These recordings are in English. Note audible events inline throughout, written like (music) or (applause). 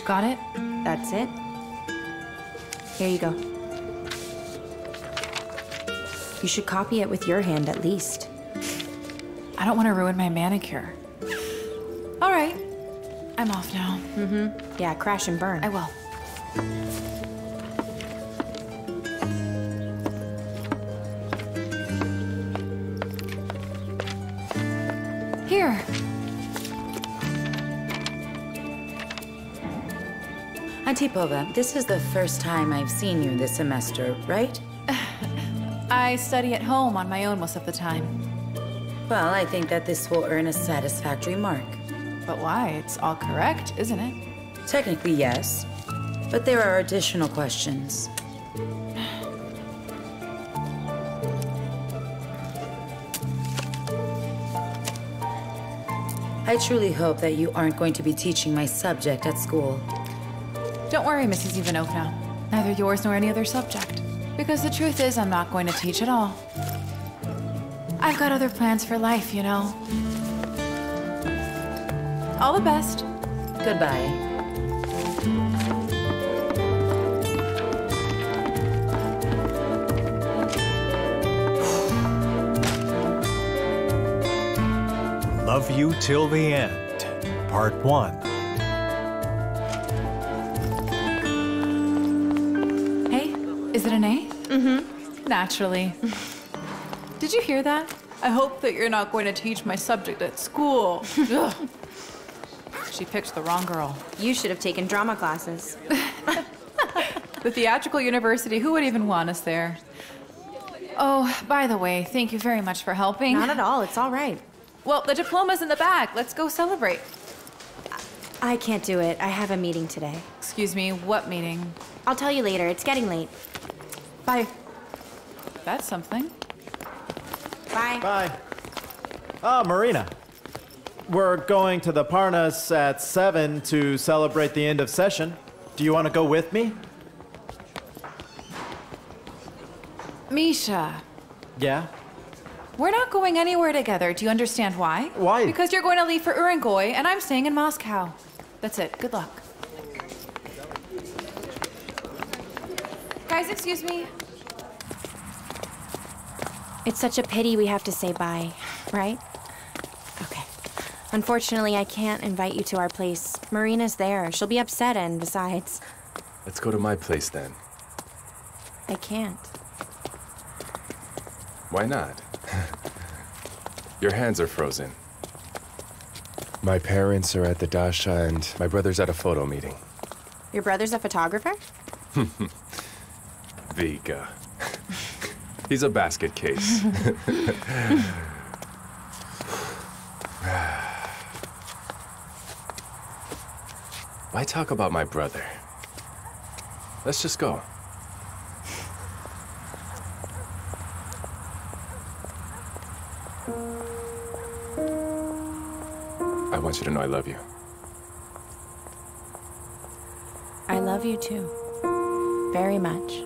You got it? That's it. Here you go. You should copy it with your hand at least. I don't want to ruin my manicure. All right. I'm off now. Mm-hmm. Yeah, crash and burn. I will. Antipova, this is the first time I've seen you this semester, right? (sighs) I study at home on my own most of the time. Well, I think that this will earn a satisfactory mark. But why? It's all correct, isn't it? Technically, yes. But there are additional questions. (sighs) I truly hope that you aren't going to be teaching my subject at school. Don't worry, Mrs. Ivanovna. Neither yours nor any other subject. Because the truth is, I'm not going to teach at all. I've got other plans for life, you know. All the best. Goodbye. Love You Till the End, Part 1. Naturally. Did you hear that? I hope that you're not going to teach my subject at school. (laughs) She picked the wrong girl. You should have taken drama classes. (laughs) The theatrical university, who would even want us there? Oh, by the way, thank you very much for helping. Not at all, it's all right. Well, the diploma's in the back. Let's go celebrate. I can't do it. I have a meeting today. Excuse me, what meeting? I'll tell you later. It's getting late. Bye. That's something. Bye. Bye. Ah, Marina. We're going to the Parnas at 7 to celebrate the end of session. Do you want to go with me? Misha, Yeah? we're not going anywhere together. Do you understand why? Why? Because you're going to leave for Urengoy, and I'm staying in Moscow. That's it. Good luck. Guys, excuse me. It's such a pity we have to say bye, right? Okay. Unfortunately, I can't invite you to our place. Marina's there. She'll be upset, and besides, Let's go to my place then. I can't. Why not? (laughs) Your hands are frozen. My parents are at the dacha and my brother's at a photo meeting. Your brother's a photographer? (laughs) Vika. He's a basket case. (laughs) Why talk about my brother? Let's just go. I want you to know I love you. I love you too. Very much.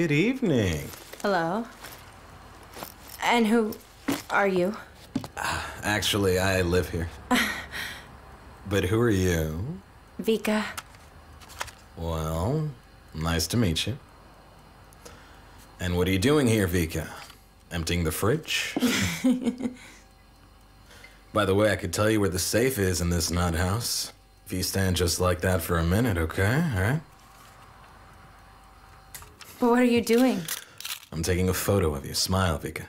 Good evening. Hello. And who are you? Uh, actually, I live here. (sighs) but who are you? Vika. Well, nice to meet you. And what are you doing here, Vika? Emptying the fridge? (laughs) By the way, I could tell you where the safe is in this nut house. If you stand just like that for a minute, okay? Alright? But what are you doing? I'm taking a photo of you. Smile, Vika.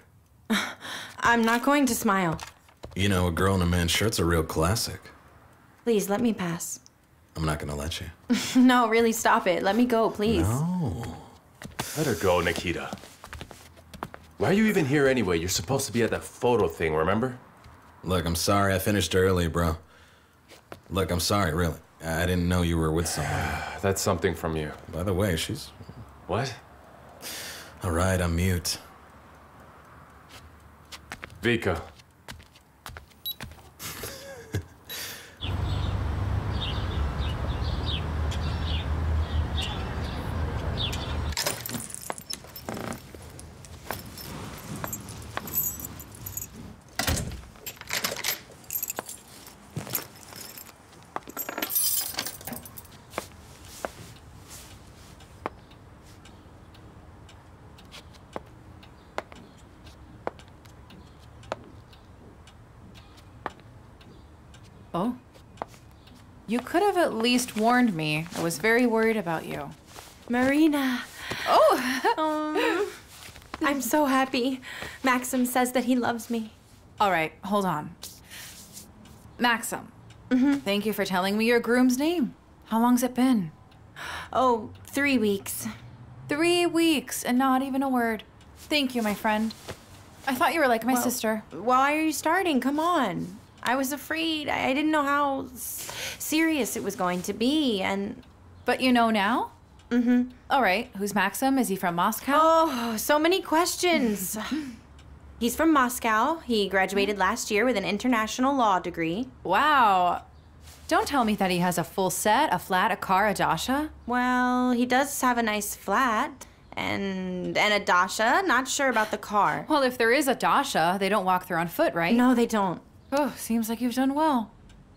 (sighs) I'm not going to smile. You know, a girl in a man's shirt's a real classic. Please, let me pass. I'm not gonna let you. (laughs) No, really, stop it. Let me go, please. No. Let her go, Nikita. Why are you even here anyway? You're supposed to be at that photo thing, remember? Look, I'm sorry I finished early, bro. Look, I'm sorry, really. I didn't know you were with someone. (sighs) That's something from you. By the way, she's. What? Alright, I'm mute. Vika. Oh. You could have at least warned me. I was very worried about you. Marina. Oh! (laughs) Um, I'm so happy. Maxim says that he loves me. All right, hold on. Maxim. Mm-hmm. Thank you for telling me your groom's name. How long's it been? Oh, three weeks. Three weeks and not even a word. Thank you, my friend. I thought you were like my sister. Why are you starting? Come on. I was afraid. I I didn't know how serious it was going to be, and But you know now? Mm-hmm. All right, who's Maxim? Is he from Moscow? oh, so many questions. (laughs) He's from Moscow. He graduated last year with an international law degree. Wow. Don't tell me that he has a full set, a flat, a car, a dacha. Well, he does have a nice flat and and a dacha. Not sure about the car. Well, if there is a dacha, they don't walk there on foot, right? No, they don't. Oh, seems like you've done well.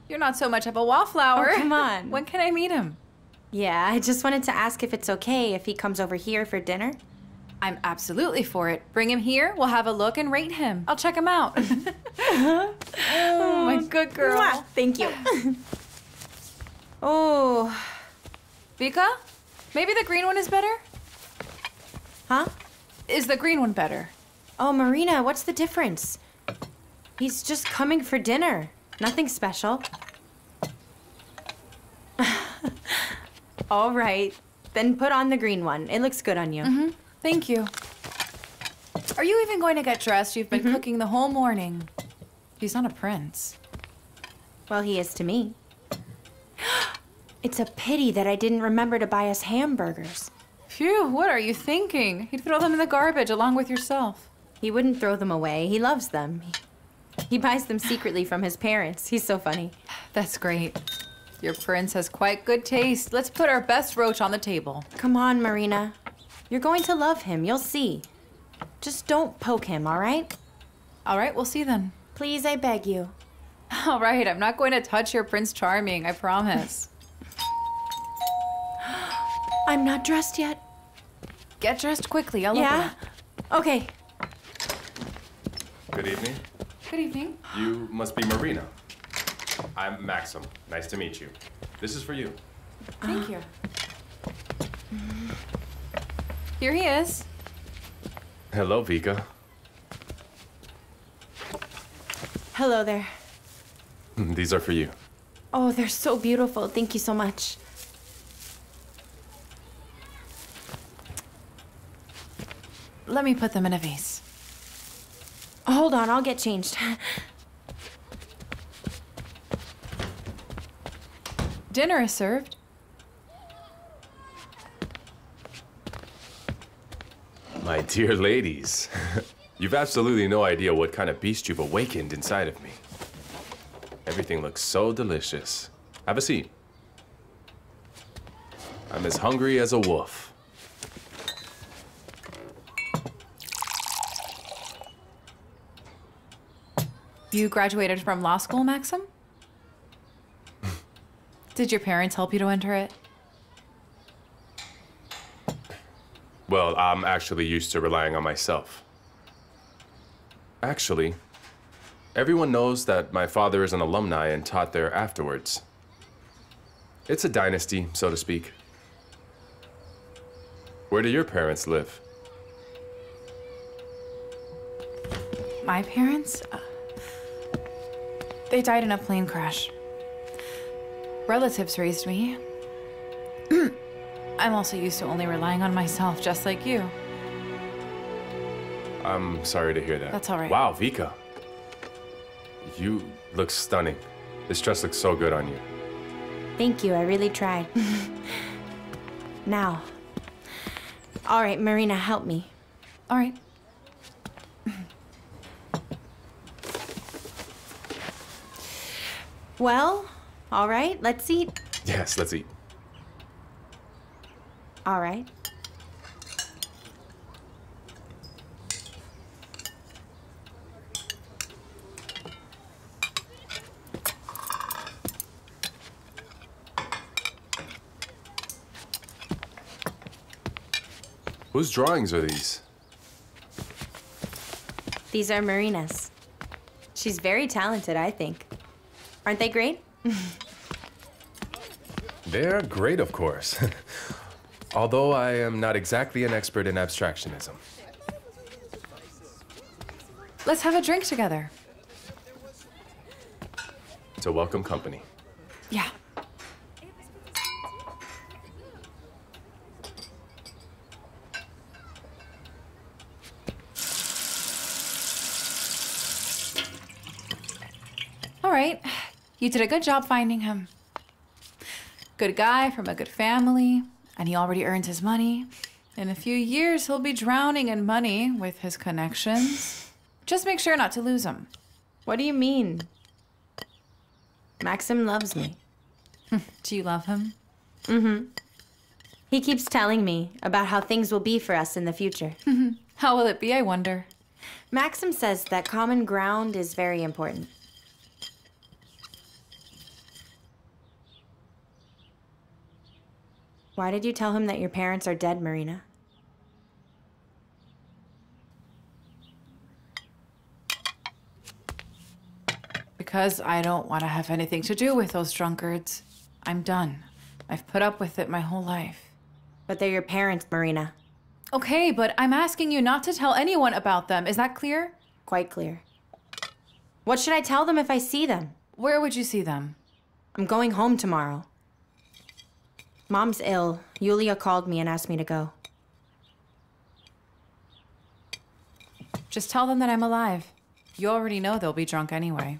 You're not so much of a wallflower. Oh, come (laughs) on. when can I meet him? Yeah, I just wanted to ask if it's okay if he comes over here for dinner. I'm absolutely for it. Bring him here. We'll have a look and rate him. I'll check him out. (laughs) oh, my mm. good girl. Mwah. Thank you. (laughs) oh, Vika, maybe the green one is better. huh? Is the green one better? Oh, Marina, what's the difference? He's just coming for dinner. Nothing special. (laughs) All right. Then put on the green one. It looks good on you. Mm-hmm. Thank you. Are you even going to get dressed? You've been mm-hmm. cooking the whole morning. He's not a prince. Well, he is to me. (gasps) It's a pity that I didn't remember to buy us hamburgers. Phew, what are you thinking? He'd throw them in the garbage along with yourself. He wouldn't throw them away. He loves them. He, he buys them secretly from his parents. He's so funny. That's great. Your prince has quite good taste. Let's put our best roach on the table. Come on, Marina. You're going to love him. You'll see. Just don't poke him, all right? All right, we'll see then. Please, I beg you. All right, I'm not going to touch your Prince Charming, I promise. (gasps) I'm not dressed yet. Get dressed quickly. I'll open Yeah? Okay. Good evening. Good evening. You must be Marina. I'm Maxim. Nice to meet you. This is for you. Thank you. Here he is. Hello, Vika. Hello there. Hmm, these are for you. Oh, they're so beautiful. Thank you so much. Let me put them in a vase. Hold on, I'll get changed. Dinner is served. My dear ladies, (laughs) you've absolutely no idea what kind of beast you've awakened inside of me. Everything looks so delicious. Have a seat. I'm as hungry as a wolf. You graduated from law school, Maxim? Did your parents help you to enter it? Well, I'm actually used to relying on myself. Actually, everyone knows that my father is an alumni and taught there afterwards. It's a dynasty, so to speak. Where do your parents live? My parents? Uh, they died in a plane crash. Relatives raised me. (clears throat) I'm also used to only relying on myself, just like you. I'm sorry to hear that. That's all right. Wow, Vika. You look stunning. This dress looks so good on you. Thank you, I really tried. (laughs) now. All right, Marina, help me. All right. Well, all right, let's eat. Yes, let's eat. All right. Whose drawings are these? These are Marina's. She's very talented, I think. Aren't they great? (laughs) They're great, of course. (laughs) Although I am not exactly an expert in abstractionism. Let's have a drink together. It's a welcome company. Yeah. All right. You did a good job finding him. Good guy from a good family, and he already earns his money. In a few years, he'll be drowning in money with his connections. Just make sure not to lose him. What do you mean? Maxim loves me. (laughs) Do you love him? Mm-hmm. He keeps telling me about how things will be for us in the future. (laughs) How will it be, I wonder? Maxim says that common ground is very important. Why did you tell him that your parents are dead, Marina? Because I don't want to have anything to do with those drunkards. I'm done. I've put up with it my whole life. But they're your parents, Marina. Okay, but I'm asking you not to tell anyone about them. Is that clear? Quite clear. What should I tell them if I see them? Where would you see them? I'm going home tomorrow. Mom's ill. Yulia called me and asked me to go. Just tell them that I'm alive. You already know they'll be drunk anyway.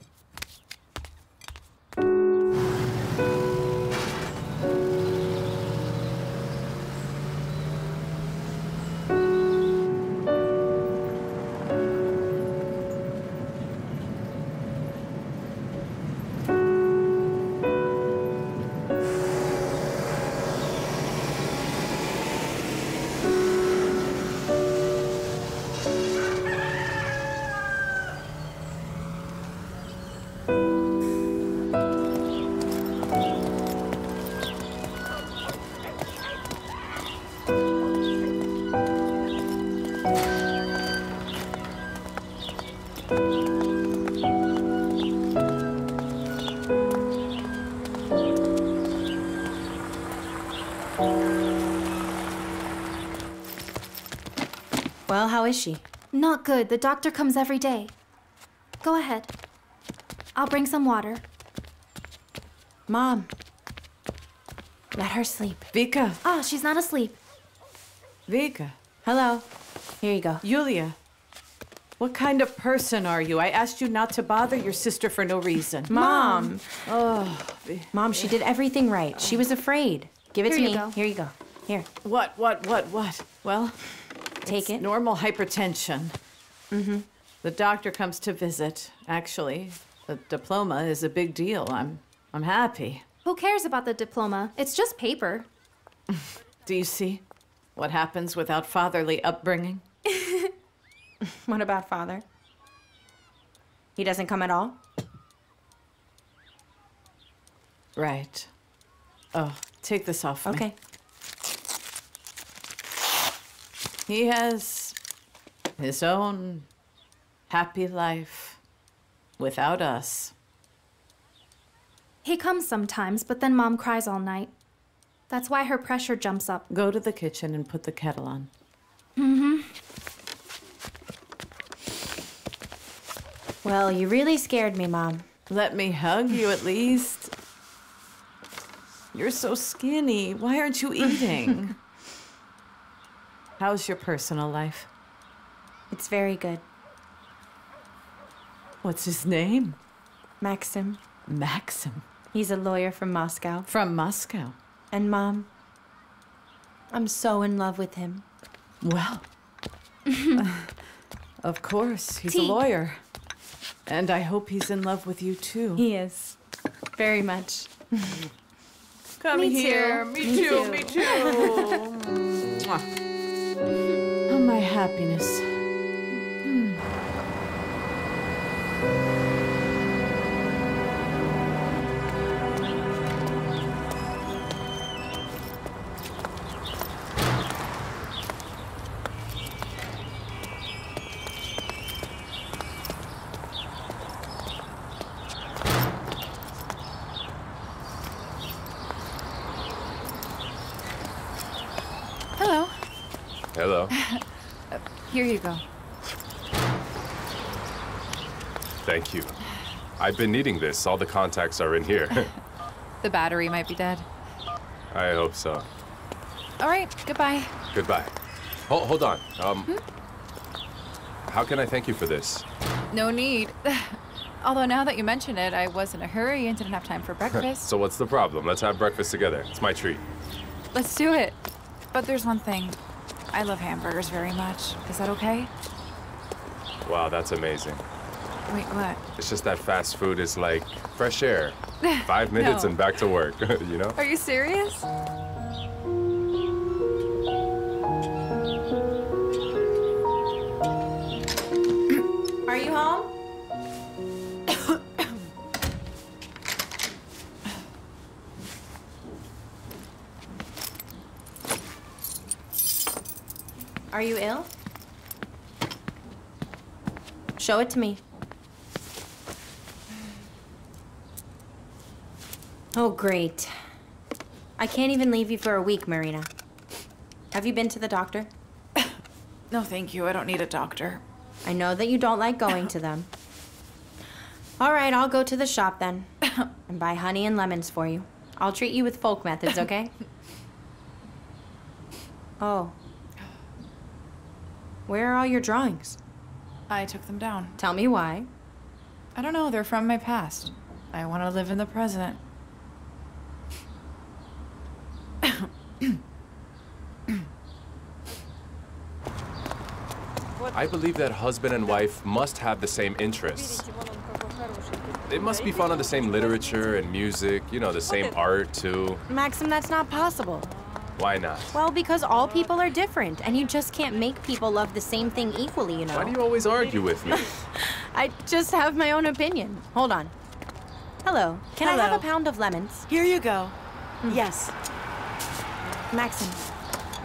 How is she? Not good. The doctor comes every day. Go ahead. I'll bring some water. Mom. Let her sleep. Vika, Ah, she's not asleep. Vika, Hello. Here you go. Yulia. What kind of person are you? I asked you not to bother your sister for no reason. Mom. Oh, Mom, she did everything right. She was afraid. Give it Here to you me. go. Here you go. Here, what, what, what, what? Well, take it. normal hypertension. Mm-hmm. The doctor comes to visit. Actually, the diploma is a big deal. I'm, I'm happy. Who cares about the diploma? It's just paper. (laughs) Do you see what happens without fatherly upbringing? (laughs) What about father? He doesn't come at all? Right. Oh, take this off me. Okay. He has his own happy life without us. He comes sometimes, but then mom cries all night. That's why her pressure jumps up. Go to the kitchen and put the kettle on. Mm-hmm. Well, you really scared me, Mom. Let me hug you at least. You're so skinny. Why aren't you eating? (laughs) How's your personal life? It's very good. What's his name? Maxim, Maxim. he's a lawyer from Moscow. From Moscow. And Mom, I'm so in love with him. Well, (laughs) of course, he's a lawyer. And I hope he's in love with you too. He is. Very much. Come Me here. too. Me, Me too. too. Me too. (laughs) Oh, my happiness. Hello. Here you go. Thank you. I've been needing this. All the contacts are in here. (laughs) The battery might be dead. I hope so. All right, goodbye. Goodbye. Hold, hold on. Um, how can I thank you for this? No need. (sighs) Although now that you mention it, I was in a hurry and didn't have time for (laughs) breakfast. So what's the problem? Let's have breakfast together. It's my treat. Let's do it. But there's one thing. I love hamburgers very much. Is that okay? Wow, that's amazing. Wait, what? It's just that fast food is like fresh air. (laughs) Five minutes No. and back to work, (laughs) you know? Are you serious? Show it to me. Oh, great. I can't even leave you for a week, Marina. Have you been to the doctor? (coughs) No, thank you. I don't need a doctor. I know that you don't like going to them. All right, I'll go to the shop then (coughs) and buy honey and lemons for you. I'll treat you with folk methods, okay? (coughs) oh. Where are all your drawings? I took them down. Tell me why. I don't know. They're from my past. I want to live in the present. I believe that husband and wife must have the same interests. They must be fond of the same literature and music, you know, the same art too. Maxim, that's not possible. Why not? Well, because all people are different, and you just can't make people love the same thing equally, you know? Why do you always argue with me? (laughs) I just have my own opinion. Hold on. Hello. Can I have a pound of lemons? Here you go. Hmm. Yes. Maxim,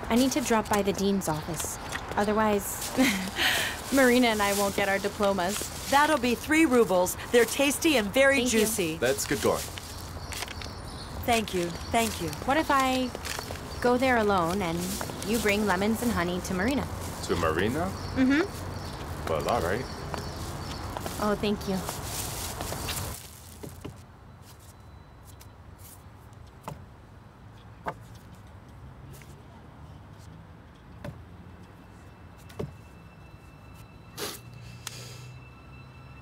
I need to drop by the dean's office. Otherwise, (laughs) Marina and I won't get our diplomas. That'll be three rubles. They're tasty and very Thank you. juicy. Let's get going. Thank you. Thank you. What if I go there alone and you bring lemons and honey to Marina? To Marina? Mm-hmm. Well, all right. Oh, thank you.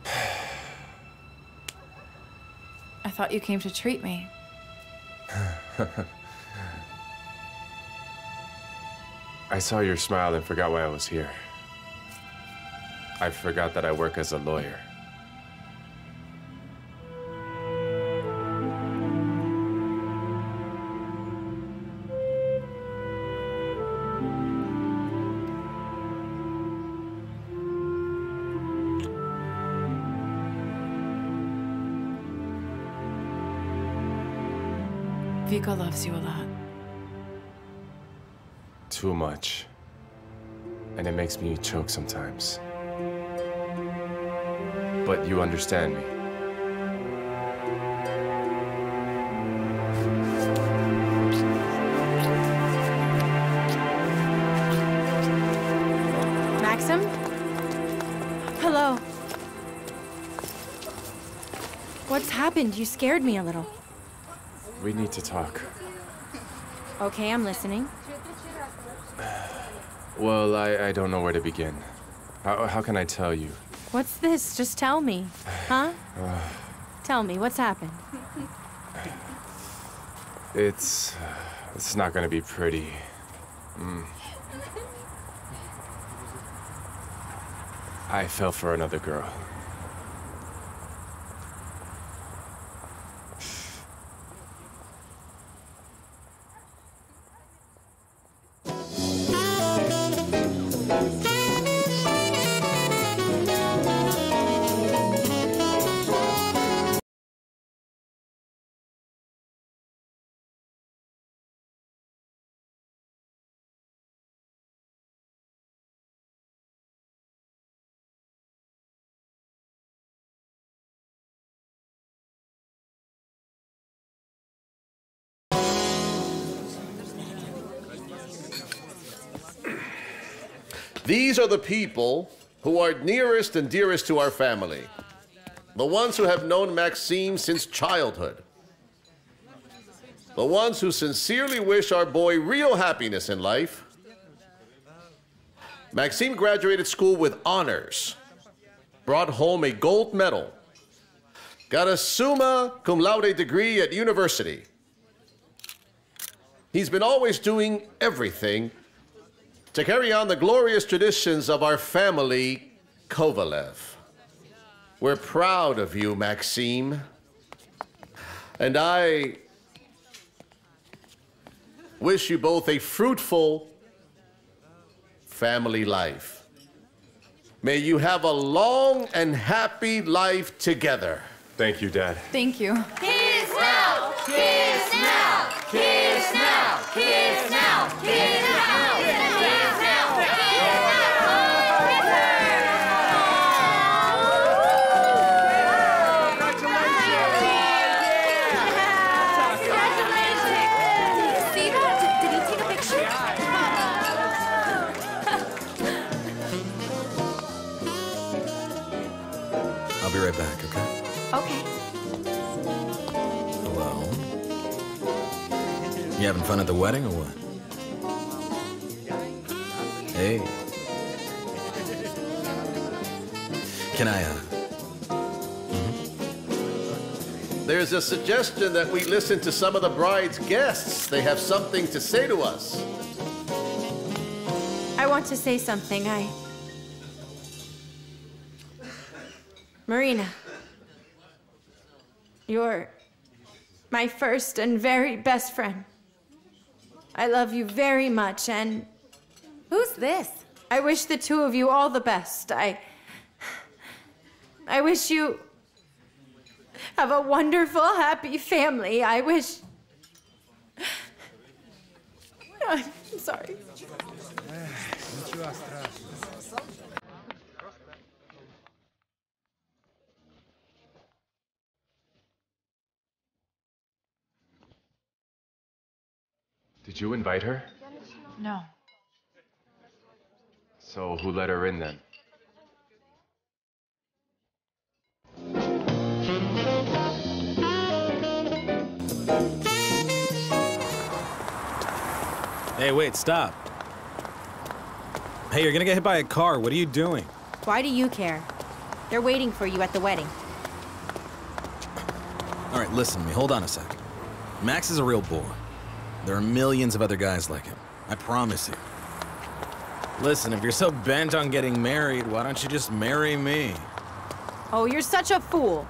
(sighs) I thought you came to treat me. (laughs) I saw your smile and forgot why I was here. I forgot that I work as a lawyer. Vika loves you a lot. Too much. And it makes me choke sometimes. But you understand me. Maxim? Hello. What's happened? You scared me a little. We need to talk. Okay, I'm listening. Well, I, I don't know where to begin. How, how can I tell you? What's this? Just tell me. Huh? (sighs) Tell me, what's happened? It's. It's not gonna be pretty. Mm. I fell for another girl. Are the people who are nearest and dearest to our family. The ones who have known Maxime since childhood. The ones who sincerely wish our boy real happiness in life. Maxime graduated school with honors, brought home a gold medal, got a summa cum laude degree at university. He's been always doing everything to carry on the glorious traditions of our family, Kovalev. We're proud of you, Maxime. And I wish you both a fruitful family life. May you have a long and happy life together. Thank you, Dad. Thank you. Kiss now! Kiss now! Kiss now! Kiss You having fun at the wedding or what? Hey. Can I, uh, There's a suggestion that we listen to some of the bride's guests. They have something to say to us. I want to say something. I. Marina. You're my first and very best friend. I love you very much, and. Who's this? I wish the two of you all the best. I. I wish you have a wonderful, happy family. I wish. (sighs) I'm sorry. Did you invite her? No. So who let her in then? Hey, wait, stop. Hey, you're gonna get hit by a car. What are you doing? Why do you care? They're waiting for you at the wedding. All right, listen to me. Hold on a sec. Max is a real boy. There are millions of other guys like him. I promise you. Listen, if you're so bent on getting married, why don't you just marry me? Oh, you're such a fool.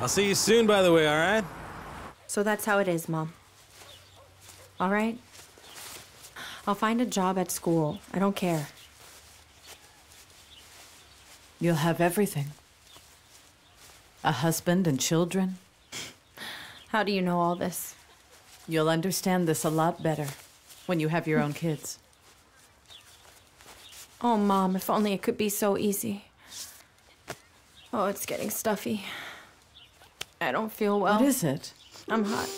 I'll see you soon, by the way, all right? So that's how it is, Mom. All right? I'll find a job at school. I don't care. You'll have everything a husband and children. How do you know all this? You'll understand this a lot better when you have your own kids. Oh, Mom, if only it could be so easy. Oh, it's getting stuffy. I don't feel well. What is it? I'm hot.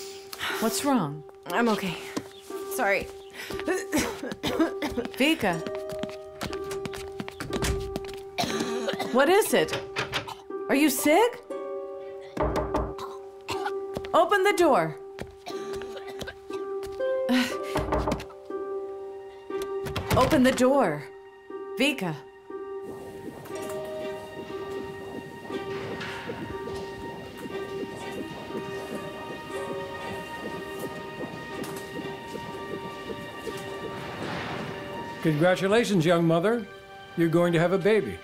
What's wrong? I'm okay. Sorry. Vika. What is it? Are you sick? Open the door. Open the door. Vika. Congratulations, young mother. You're going to have a baby.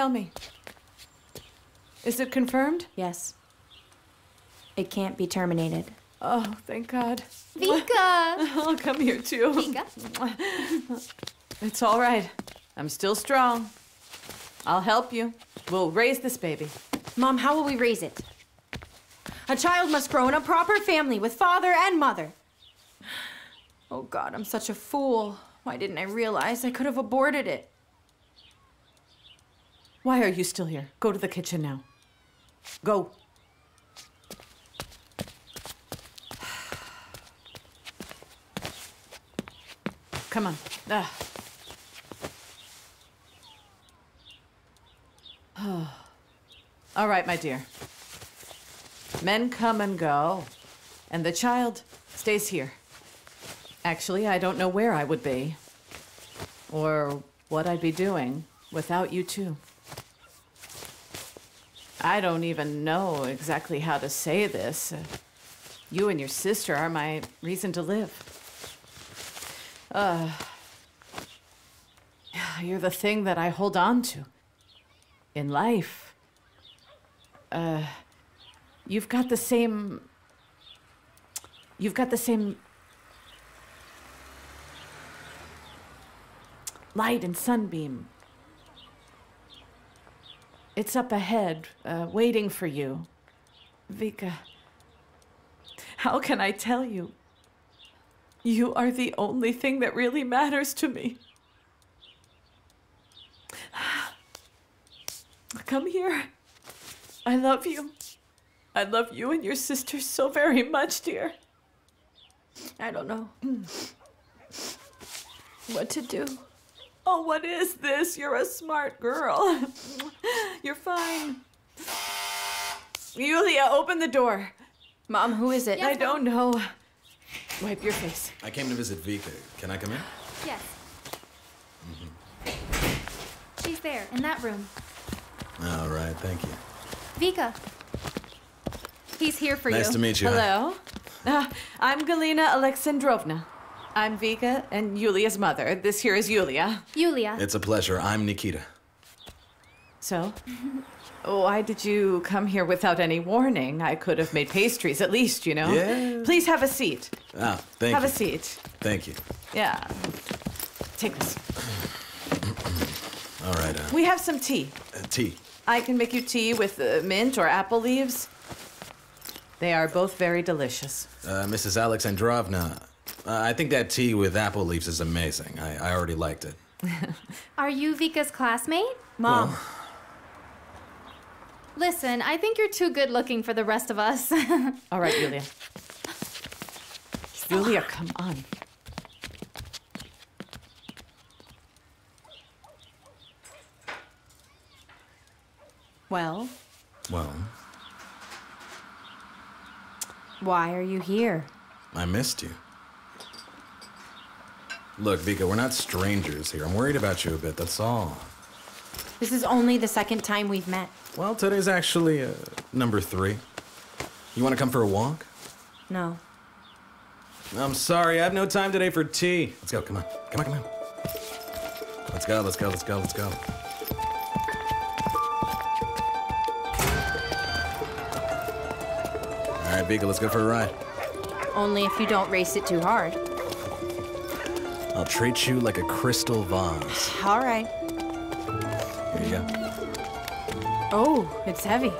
Tell me, is it confirmed? Yes. It can't be terminated. Oh, thank God. Vika! (laughs) I'll come here too. Vika? (laughs) It's all right. I'm still strong. I'll help you. We'll raise this baby. Mom, how will we raise it? A child must grow in a proper family with father and mother. Oh, God, I'm such a fool. Why didn't I realize I could have aborted it? Why are you still here? Go to the kitchen now. Go. (sighs) Come on. Ah. (sighs) All right, my dear. Men come and go, and the child stays here. Actually, I don't know where I would be, or what I'd be doing without you two. I don't even know exactly how to say this. You and your sister are my reason to live. Uh, you're the thing that I hold on to in life. Uh, you've got the same. You've got the same light and sunbeam. It's up ahead, uh, waiting for you. Vika, how can I tell you? You are the only thing that really matters to me. (sighs) Come here. I love you. I love you and your sister so very much, dear. I don't know (clears throat) what to do. Oh, what is this? You're a smart girl. (laughs) You're fine. Yulia, open the door. Mom, who is it? I don't know. Wipe your face. I came to visit Vika. Can I come in? Yes. She's there, in that room. All right, thank you. Vika. He's here for Nice you. Nice to meet you. Hello. Uh, I'm Galina Alexandrovna. I'm Vika and Yulia's mother. This here is Yulia. Yulia. It's a pleasure. I'm Nikita. So? Why did you come here without any warning? I could have made pastries at least, you know? Yeah. Please have a seat. Ah, thank have you. a seat. Thank you. Yeah. Take this. All right, uh, We have some tea. uh, tea. I can make you tea with uh, mint or apple leaves. They are both very delicious. Uh, Mrs. Alexandrovna, uh, I think that tea with apple leaves is amazing. I, I already liked it. (laughs) Are you Vika's classmate? Mom. Listen, I think you're too good looking for the rest of us. (laughs) All right, Julia. Julia, come on. Well, Well, why are you here? I missed you. Look, Vika, we're not strangers here. I'm worried about you a bit, that's all. This is only the second time we've met. Well, today's actually uh, number three. You want to come for a walk? No. I'm sorry, I have no time today for tea. Let's go, come on. Come on, come on. Let's go, let's go, let's go, let's go. All right, Vika, let's go for a ride. Only if you don't race it too hard. I'll treat you like a crystal vase. All right. Here you go. Oh, it's heavy.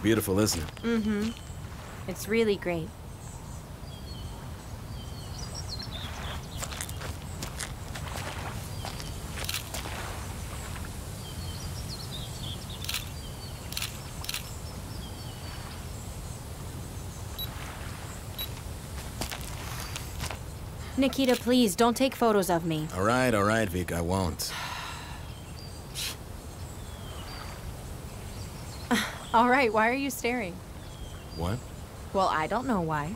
It's beautiful, isn't it? Mm-hmm. It's really great. Nikita, please, don't take photos of me. All right, all right, Vika, I won't. All right, why are you staring? What? Well, I don't know why.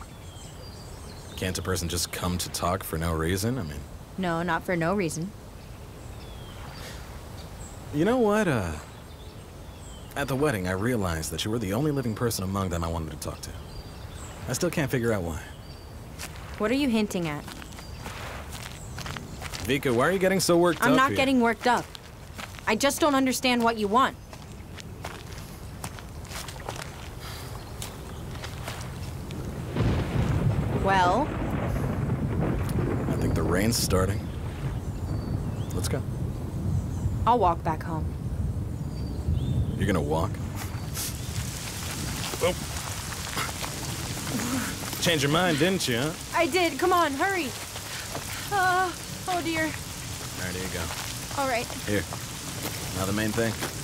Can't a person just come to talk for no reason? I mean, No, not for no reason. you know what? Uh, at the wedding, I realized that you were the only living person among them I wanted to talk to. I still can't figure out why. What are you hinting at? Vika, why are you getting so worked up? I'm not here? getting worked up. I just don't understand what you want. Well, I think starting. Let's go. I'll walk back home. You're gonna walk? Oh. Change your mind, didn't you, huh? I did. Come on, hurry. Uh, oh dear. All right, here you go. All right. Here. Now the main thing.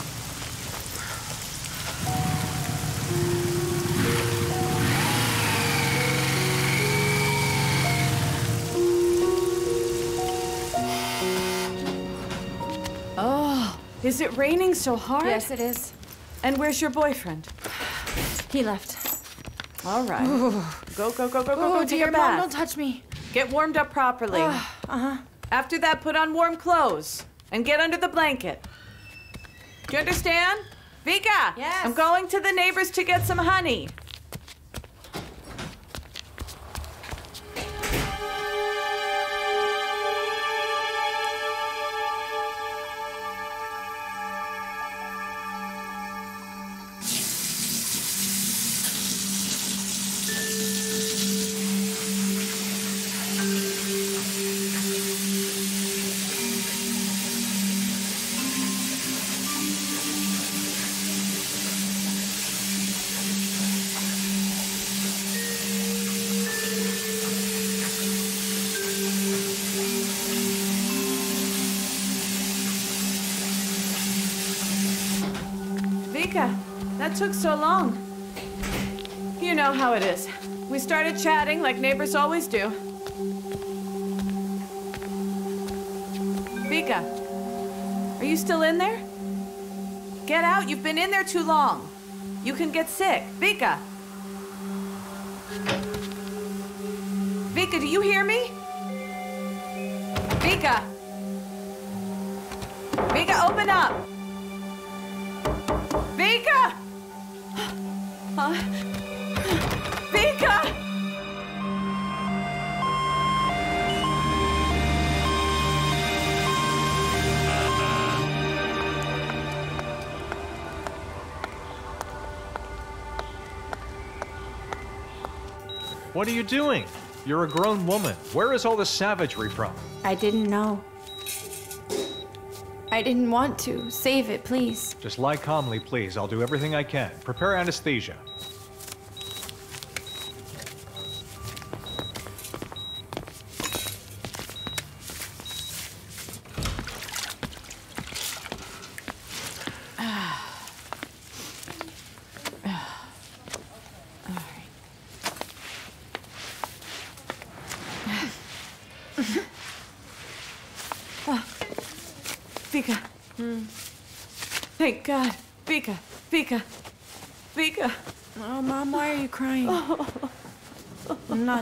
Is it raining so hard? Yes, it is. And where's your boyfriend? He left. All right. Ooh. Go, go, go, go, go, go. Dear, a Mom, bath. don't touch me. Get warmed up properly. Uh huh. After that, put on warm clothes and get under the blanket. Do you understand? Vika! Yes. I'm going to the neighbors to get some honey. That took so long. You know how it is. We started chatting like neighbors always do. Vika, are you still in there? Get out, you've been in there too long. You can get sick. Vika! What are you doing? You're a grown woman. Where is all this savagery from? I didn't know. I didn't want to. Save it, please. Just lie calmly, please. I'll do everything I can. Prepare anesthesia.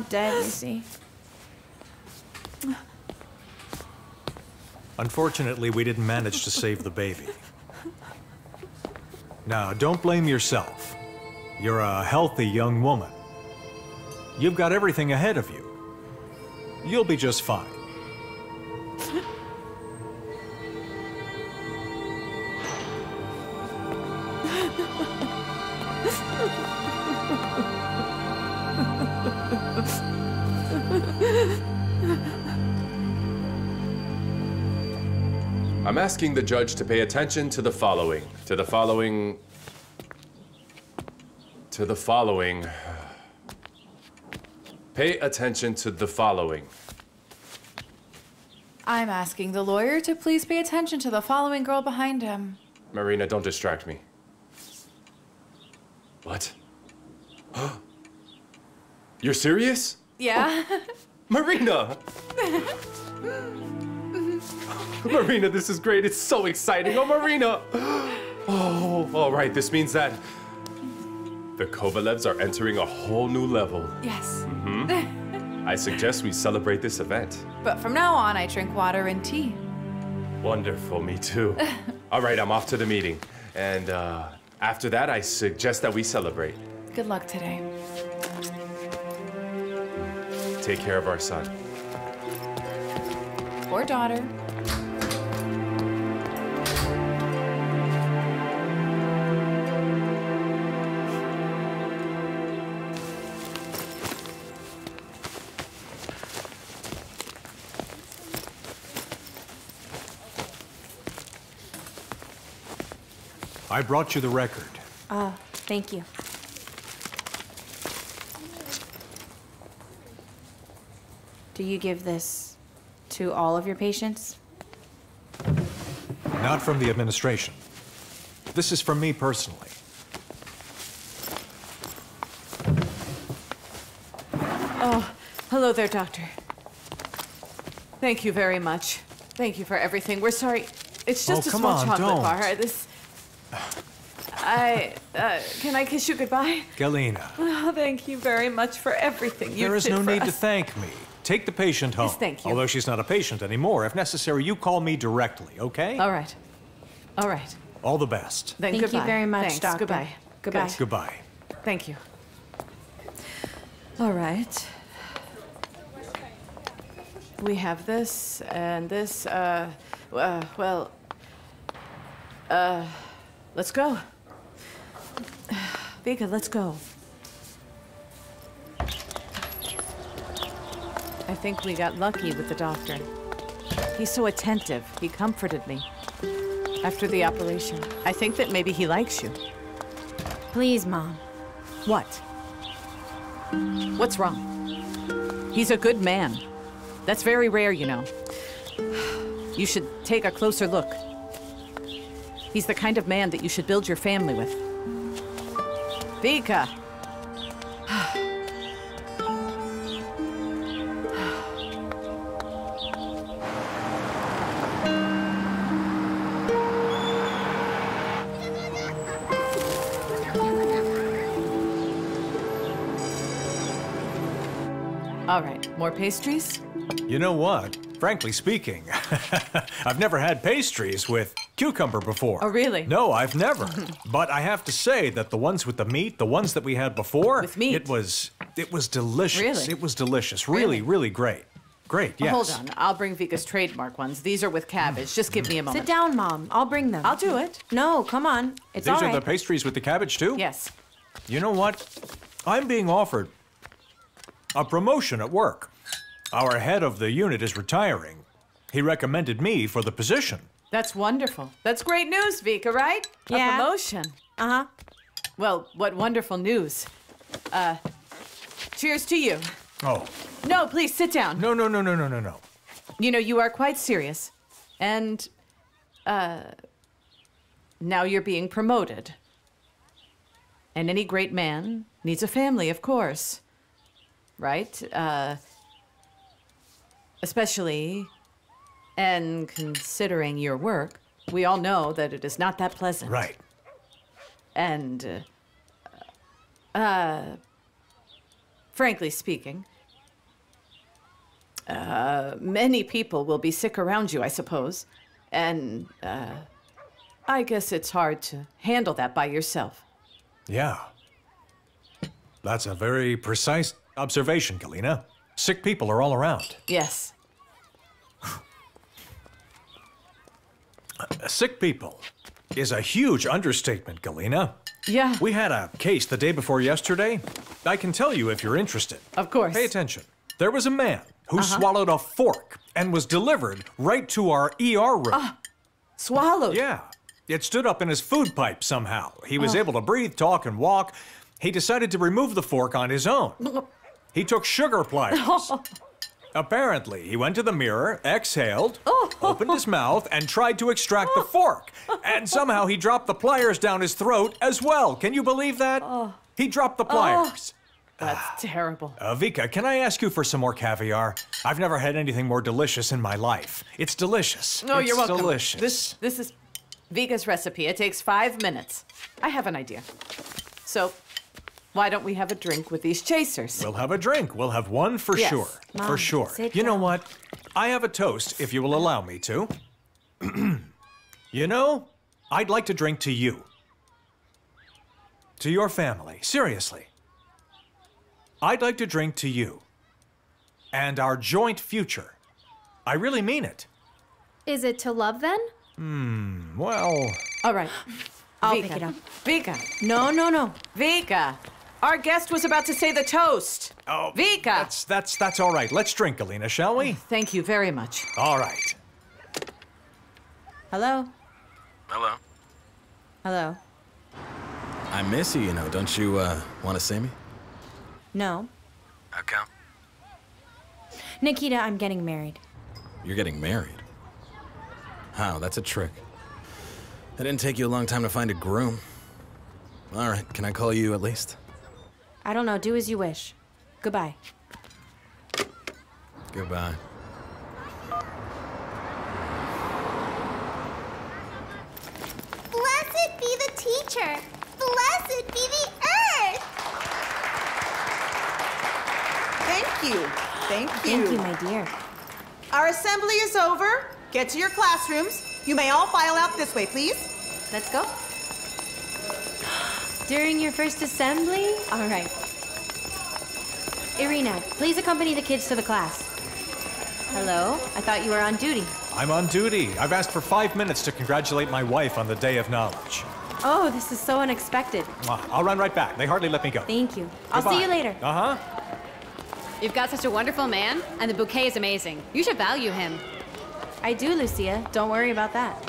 Not dead, you see. Unfortunately, we didn't manage to save the baby. Now, don't blame yourself. You're a healthy young woman. You've got everything ahead of you. You'll be just fine. (laughs) I'm asking the judge to pay attention to the following. To the following. To the following. Pay attention to the following. I'm asking the lawyer to please pay attention to the following girl behind him. Marina, don't distract me. What? (gasps) You're serious? Yeah? (laughs) Marina! (laughs) Marina, this is great. It's so exciting. Oh, Marina! (gasps) Oh, all right. This means that the Kovalevs are entering a whole new level. yes. Hmm? (laughs) I suggest we celebrate this event. But from now on, I drink water and tea. Wonderful, me too. All right, I'm off to the meeting. And uh, after that, I suggest that we celebrate. Good luck today. Take care of our son. Or daughter. I brought you the record. Oh, thank you. Do you give this to all of your patients? Not from the administration. This is from me personally. Oh, hello there, doctor. Thank you very much. Thank you for everything. We're sorry. It's just Oh, a small on, chocolate don't. bar. This. I. Uh, can I kiss you goodbye? Galina, Oh, thank you very much for everything you there is no for need to thank me. Take the patient home. Yes, thank you. Although she's not a patient anymore, if necessary, you call me directly, okay? All right. All right. All the best. Then Thank you very much, Thanks. doctor. Goodbye. Goodbye. Good. Goodbye. Thank you. All right. We have this and this. Uh, uh, well, uh, let's go. (sighs) Vika, let's go. I think we got lucky with the doctor. He's so attentive. He comforted me after the operation. I think that maybe he likes you. Please, Mom. What? What's wrong? He's a good man. That's very rare, you know. You should take a closer look. He's the kind of man that you should build your family with. Vika! More pastries? You know what? Frankly speaking, (laughs) I've never had pastries with cucumber before. Oh, really? No, I've never. (laughs) but I have to say that the ones with the meat, the ones that we had before, With meat? it was it was delicious. Really? It was delicious. Really, really, great. Great, Oh, yes. Hold on, I'll bring Vika's trademark ones. These are with cabbage. Just give me a moment. Sit down, Mom. I'll bring them. I'll do it. No, come on. It's These all are right. the pastries with the cabbage too? Yes. You know what? I'm being offered a promotion at work. Our head of the unit is retiring. He recommended me for the position. That's wonderful. That's great news, Vika, right? Yeah. A promotion. Uh huh. Well, what wonderful news. Uh, cheers to you. Oh, No, please sit down. no, no, no, no, no, no, no. You know, you are quite serious. And, uh, now you're being promoted. And any great man needs a family, of course. Right? Uh, especially, and considering your work, we all know that it is not that pleasant. Right. And, uh, uh, frankly speaking, uh, many people will be sick around you, I suppose. And, uh, I guess it's hard to handle that by yourself. Yeah. That's a very precise observation, Galina. Sick people are all around. Yes. (sighs) Sick people is a huge understatement, Galina. Yeah. We had a case the day before yesterday. I can tell you if you're interested. Of course. Pay attention. There was a man who Uh-huh. swallowed a fork and was delivered right to our ER room. Ah, swallowed? Yeah. It stood up in his food pipe somehow. He was Oh. able to breathe, talk, and walk. He decided to remove the fork on his own. He took sugar (laughs) pliers. Apparently, he went to the mirror, exhaled, (laughs) opened his mouth, and tried to extract the fork. And somehow he dropped the pliers down his throat as well. Can you believe that? He dropped the pliers. That's terrible. Uh, Vika, can I ask you for some more caviar? I've never had anything more delicious in my life. It's delicious. No, it's you're welcome. delicious. This this is Vika's recipe. It takes five minutes. I have an idea. So, why don't we have a drink with these chasers? We'll have a drink. We'll have one for Yes. sure. Mom, for sure. sit You know what? I have a toast, if you will allow me to. (clears throat) you know, I'd like to drink to you. To your family. Seriously. I'd like to drink to you. And our joint future. I really mean it. Is it to love then? Hmm, well. All right. I'll Vika. pick it up. Vika. No, no, no. Vika. Our guest was about to say the toast. Oh, Vika. That's that's that's all right. Let's drink, Alina, shall we? Thank you very much. All right. Hello? Hello. Hello? I miss you, you know. Don't you, uh, want to see me? No. How come? Nikita, I'm getting married. You're getting married. How? That's a trick. It didn't take you a long time to find a groom. All right, can I call you at least? I don't know. Do as you wish. Goodbye. Goodbye. Blessed be the teacher. Blessed be the earth. Thank you. Thank you. Thank you, my dear. Our assembly is over. Get to your classrooms. You may all file out this way, please. Let's go. During your first assembly? All right. Irina, please accompany the kids to the class. Hello? I thought you were on duty. I'm on duty. I've asked for five minutes to congratulate my wife on the day of knowledge. Oh, this is so unexpected. I'll run right back. They hardly let me go. Thank you. I'll see you later. Uh huh. You've got such a wonderful man, and the bouquet is amazing. You should value him. I do, Lucia. Don't worry about that.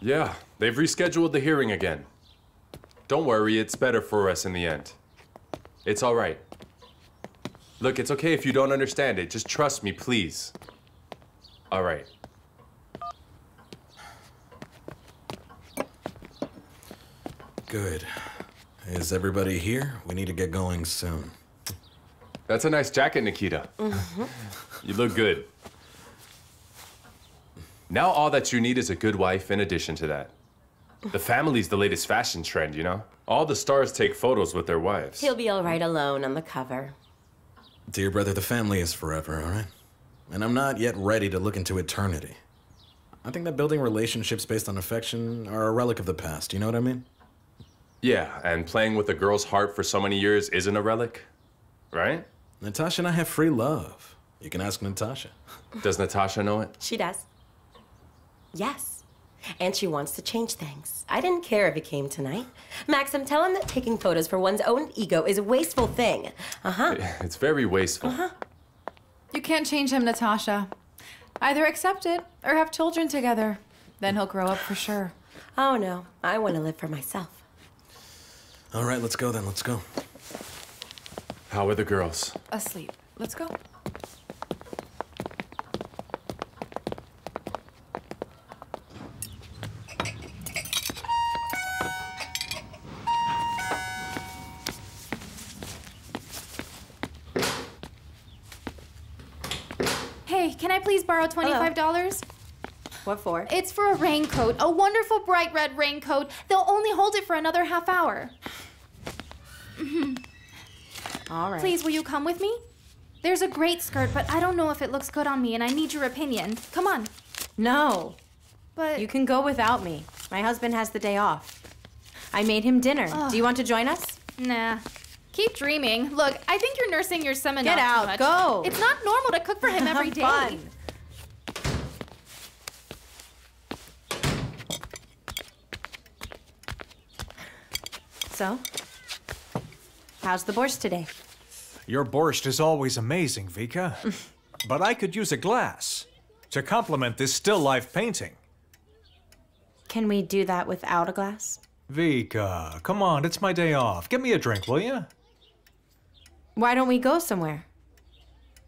Yeah, they've rescheduled the hearing again. Don't worry, it's better for us in the end. It's all right. Look, it's okay if you don't understand it. Just trust me, please. All right. Good. Is everybody here? We need to get going soon. That's a nice jacket, Nikita. Mm-hmm. You look good. Now all that you need is a good wife in addition to that. The family's the latest fashion trend, you know? All the stars take photos with their wives. He'll be all right alone on the cover. Dear brother, the family is forever, all right? And I'm not yet ready to look into eternity. I think that building relationships based on affection are a relic of the past, you know what I mean? Yeah, and playing with a girl's heart for so many years isn't a relic, right? Natasha and I have free love. You can ask Natasha. Does Natasha know it? She does. Yes. And she wants to change things. I didn't care if he came tonight. Maxim, tell him that taking photos for one's own ego is a wasteful thing. Uh huh. (laughs) It's very wasteful. Uh huh. You can't change him, Natasha. Either accept it or have children together. Then he'll grow up for sure. Oh no, I want to live for myself. All right, let's go then, let's go. How are the girls? Asleep. Let's go. Borrow $25? What for? It's for a raincoat, a wonderful bright red raincoat. They'll only hold it for another half hour. (laughs) All right. Please, will you come with me? There's a great skirt, but I don't know if it looks good on me, and I need your opinion. Come on. No. But You can go without me. My husband has the day off. I made him dinner. Ugh. Do you want to join us? Nah. Keep dreaming. Look, I think you're nursing your Seminole Get out, go. It's not normal to cook for him (laughs) every Have day. fun. So, how's the borscht today? Your borscht is always amazing, Vika. (laughs) but I could use a glass to complement this still life painting. Can we do that without a glass? Vika, come on, it's my day off. Get me a drink, will you? Why don't we go somewhere?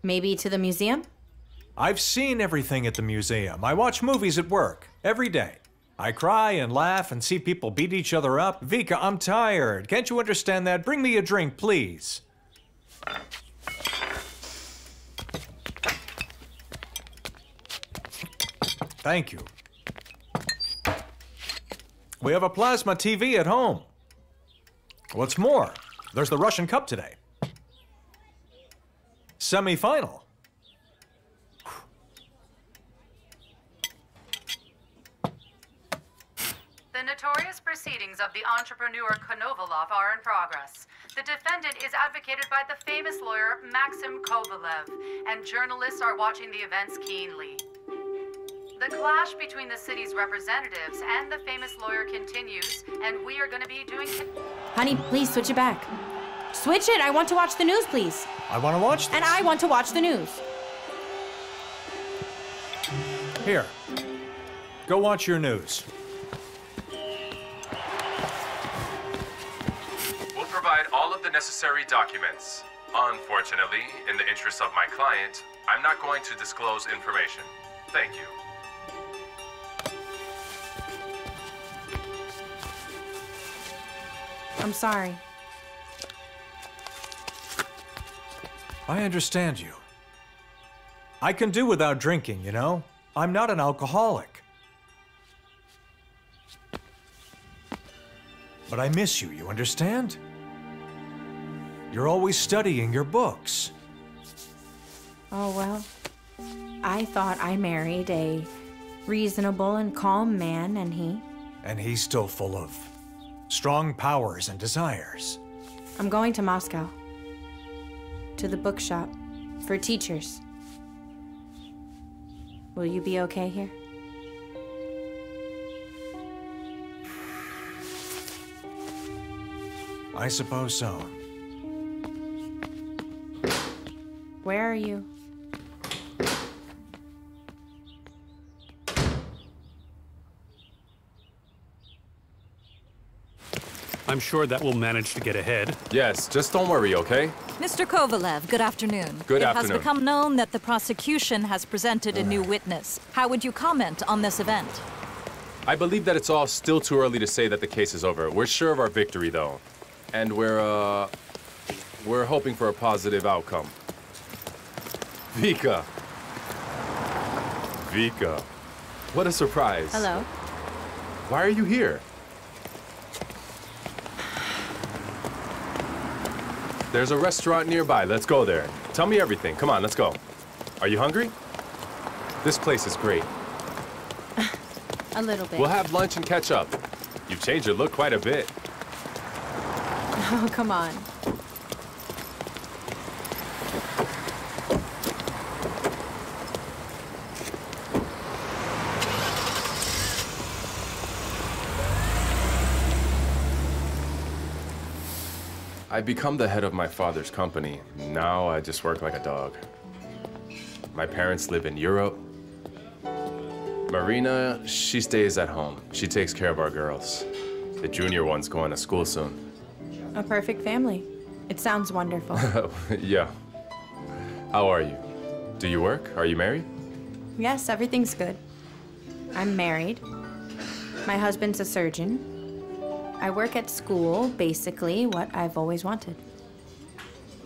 Maybe to the museum? I've seen everything at the museum. I watch movies at work every day. I cry and laugh and see people beat each other up. Vika, I'm tired. Can't you understand that? Bring me a drink, please. Thank you. We have a plasma TV at home. What's more, there's the Russian Cup today. Semi-final. The notorious proceedings of the entrepreneur Konovalov are in progress. The defendant is advocated by the famous lawyer Maxim Kovalev, and journalists are watching the events keenly. The clash between the city's representatives and the famous lawyer continues, and we are going to be doing. Honey, please switch it back. Switch it. I want to watch the news, please. I want to watch this. And I want to watch the news. Here. Go watch your news. The necessary documents. Unfortunately, in the interest of my client, I'm not going to disclose information. Thank you. I'm sorry. I understand you. I can do without drinking, you know? I'm not an alcoholic. But I miss you, you understand? You're always studying your books. Oh, well. I thought I married a reasonable and calm man, and he. And he's still full of strong powers and desires. I'm going to Moscow. To the bookshop. For teachers. Will you be okay here? I suppose so. Where are you? I'm sure that will manage to get ahead. Yes, just don't worry, okay? Mr. Kovalev, good afternoon. Good it afternoon. has become known that the prosecution has presented a new witness. How would you comment on this event? I believe that it's all still too early to say that the case is over. We're sure of our victory, though. And we're, uh, we're hoping for a positive outcome. Vika. Vika. What a surprise. Hello. Why are you here? There's a restaurant nearby. Let's go there. Tell me everything. Come on, let's go. Are you hungry? This place is great. (laughs) A little bit. We'll have lunch and catch up. You've changed your look quite a bit. (laughs) Oh, come on. I become the head of my father's company. Now I just work like a dog. My parents live in Europe. Marina, she stays at home. She takes care of our girls. The junior one's going to school soon. A perfect family. It sounds wonderful. (laughs) yeah. How are you? Do you work? Are you married? yes, everything's good. I'm married. My husband's a surgeon. I work at school, basically, what I've always wanted.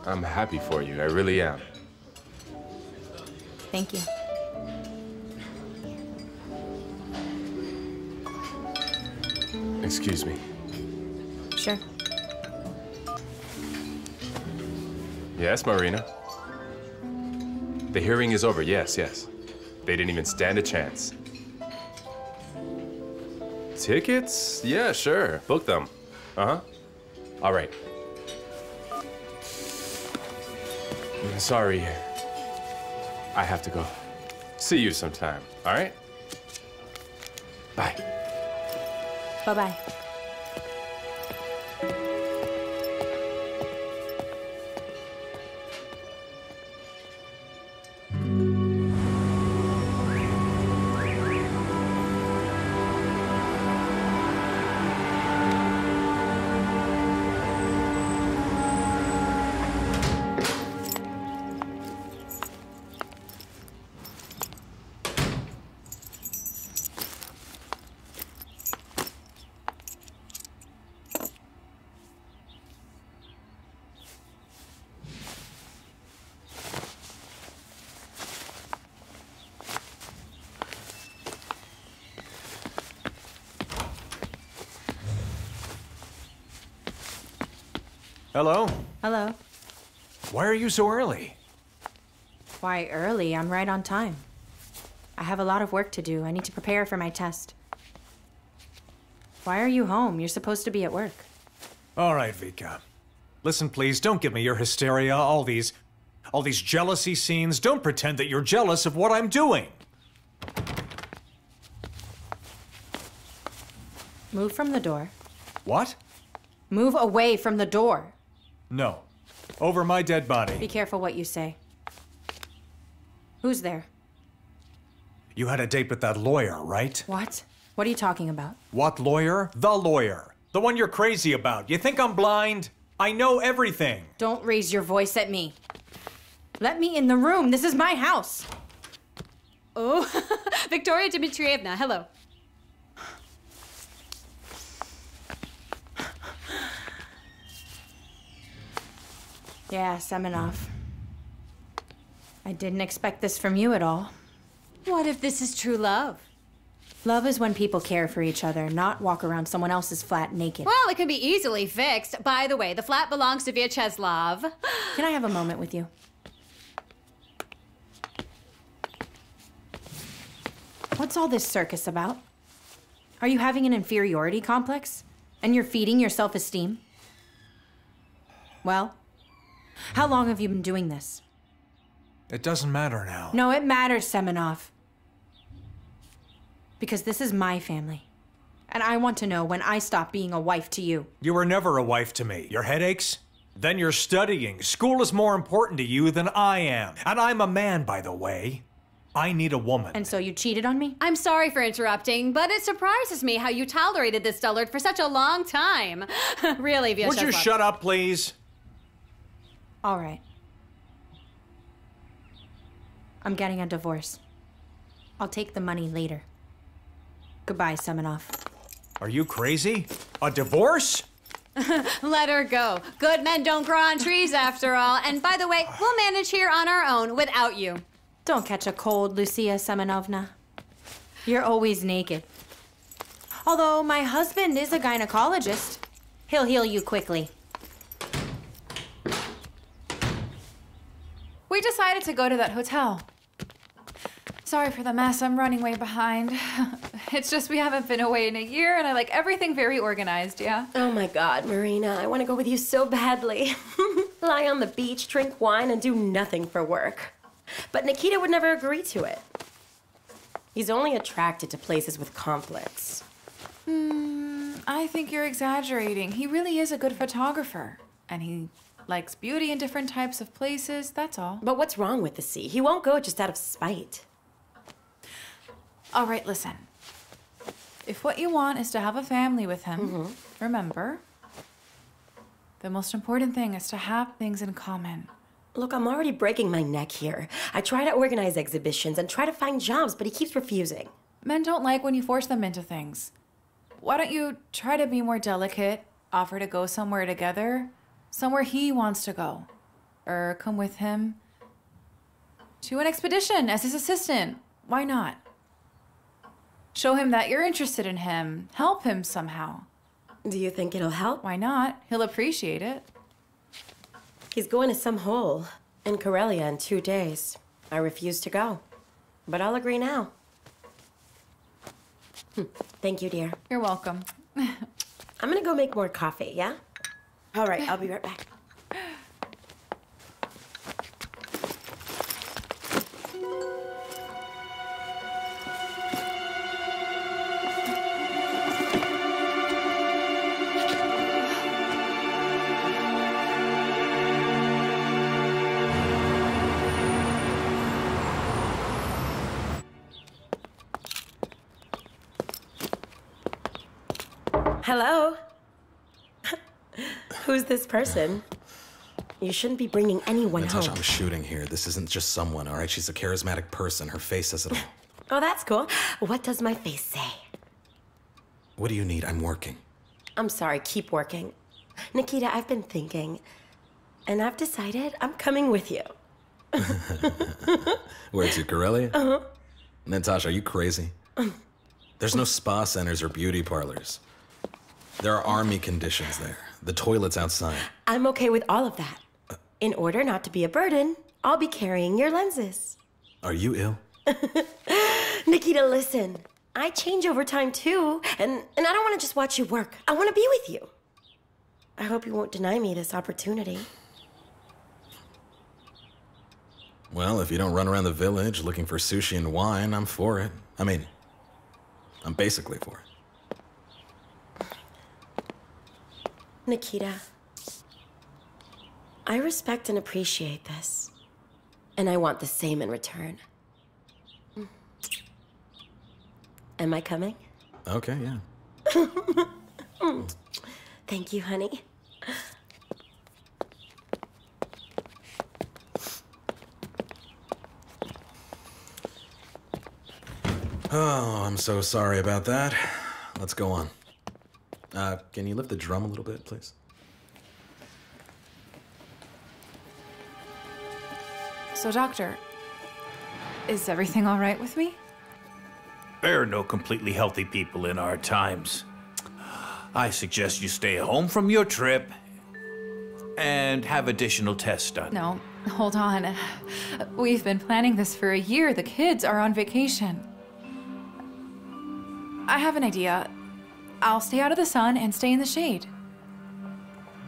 I'm happy for you. I really am. Thank you. Excuse me. Sure. Yes, Marina. The hearing is over. Yes, yes. They didn't even stand a chance. Tickets? Yeah, sure. Book them. Uh huh. All right. Sorry. I have to go. See you sometime. All right? Bye. Bye. Bye Hello? Hello. Why are you so early? Why early? I'm right on time. I have a lot of work to do. I need to prepare for my test. Why are you home? You're supposed to be at work. All right, Vika. Listen, please, don't give me your hysteria, all these. all these jealousy scenes. Don't pretend that you're jealous of what I'm doing. Move from the door. What? Move away from the door. No. Over my dead body. Be careful what you say. Who's there? You had a date with that lawyer, right? What? What are you talking about? What lawyer? The lawyer. The one you're crazy about. You think I'm blind? I know everything. Don't raise your voice at me. Let me in the room. This is my house. Oh, (laughs) Victoria Dmitrievna, hello. Yeah, Semenov. I didn't expect this from you at all. What if this is true love? Love is when people care for each other, not walk around someone else's flat naked. Well, it can be easily fixed. By the way, the flat belongs to Vyacheslav. (gasps) Can I have a moment with you? What's all this circus about? Are you having an inferiority complex? And you're feeding your self esteem? Well, how long have you been doing this? It doesn't matter now. No, it matters, Semenov. Because this is my family. And I want to know when I stop being a wife to you. You were never a wife to me. Your headaches? Then you're studying. School is more important to you than I am. And I'm a man, by the way. I need a woman. And so you cheated on me? I'm sorry for interrupting, but it surprises me how you tolerated this dullard for such a long time. (laughs) really, Vyacheslav. Would you shut up, please? All right. I'm getting a divorce. I'll take the money later. Goodbye, Semenov. Are you crazy? A divorce? (laughs) Let her go. Good men don't grow on trees after all. And by the way, we'll manage here on our own without you. Don't catch a cold, Lucia Semenovna. You're always naked. Although my husband is a gynecologist, he'll heal you quickly. We decided to go to that hotel. Sorry for the mess, I'm running way behind. (laughs) It's just we haven't been away in a year and I like everything very organized, yeah? Oh my god, Marina, I want to go with you so badly. (laughs) Lie on the beach, drink wine, and do nothing for work. But Nikita would never agree to it. He's only attracted to places with conflicts. Hmm, I think you're exaggerating. He really is a good photographer. And he likes beauty in different types of places, that's all. But what's wrong with the sea? He won't go just out of spite. All right, listen. If what you want is to have a family with him, Mm-hmm. remember, the most important thing is to have things in common. Look, I'm already breaking my neck here. I try to organize exhibitions and try to find jobs, but he keeps refusing. Men don't like when you force them into things. Why don't you try to be more delicate, offer to go somewhere together, somewhere he wants to go, or come with him to an expedition as his assistant? Why not? Show him that you're interested in him, help him somehow. Do you think it'll help? Why not? He'll appreciate it. He's going to some hole in Karelia in two days. I refuse to go. But I'll agree now. Hmm. Thank you, dear. You're welcome. (laughs) I'm gonna go make more coffee, yeah? All right, I'll be right back. Person? You shouldn't be bringing anyone Natasha, home. I'm shooting here. This isn't just someone, all right? She's a charismatic person. Her face says it all. (laughs) Oh, that's cool. What does my face say? what do you need? I'm working. I'm sorry, keep working. Nikita, I've been thinking, and I've decided I'm coming with you. (laughs) Where to, Karelia? Uh-huh. Natasha, are you crazy? (laughs) There's no spa centers or beauty parlors. There are army conditions there. The toilet's outside. I'm okay with all of that. In order not to be a burden, I'll be carrying your lenses. Are you ill? (laughs) Nikita, listen. I change over time too, and, and I don't want to just watch you work. I want to be with you. I hope you won't deny me this opportunity. Well, if you don't run around the village looking for sushi and wine, I'm for it. I mean, I'm basically for it. Nikita, I respect and appreciate this, and I want the same in return. Am I coming? Okay, yeah. (laughs) Thank you, honey. Oh, I'm so sorry about that. Let's go on. Uh, can you lift the drum a little bit, please? So, Doctor, is everything all right with me? There are no completely healthy people in our times. I suggest you stay home from your trip and have additional tests done. No, hold on. We've been planning this for a year. The kids are on vacation. I have an idea. I'll stay out of the sun and stay in the shade.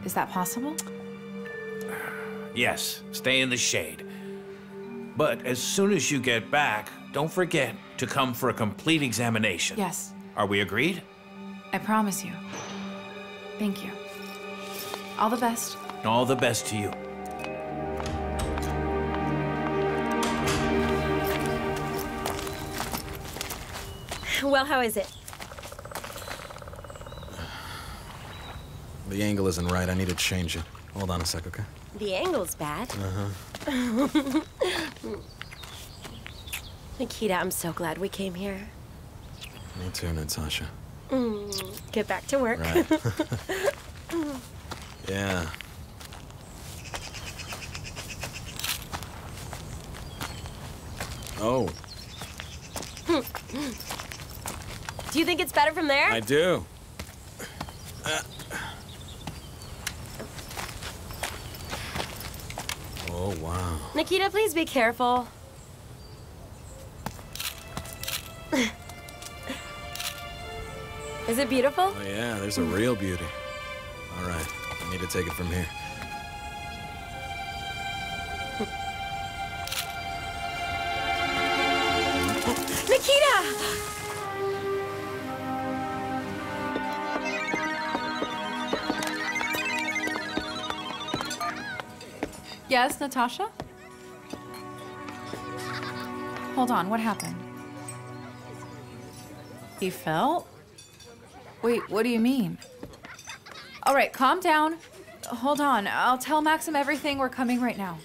Is that possible? Yes, stay in the shade. But as soon as you get back, don't forget to come for a complete examination. Yes, Are we agreed? I promise you. Thank you. All the best. All the best to you. Well, how is it? The angle isn't right. I need to change it. Hold on a sec, okay? The angle's bad. Uh-huh. (laughs) Nikita, I'm so glad we came here. Me too, Natasha. Mm, get back to work. Right. (laughs) (laughs) Yeah. Oh, Do you think it's better from there? I do. Oh, wow. Nikita, please be careful. (laughs) Is it beautiful? Oh, yeah, there's a real beauty. All right, I need to take it from here. Yes, Natasha? Hold on, what happened? He fell? Wait, what do you mean? All right, calm down. Hold on, I'll tell Maxim everything. We're coming right now.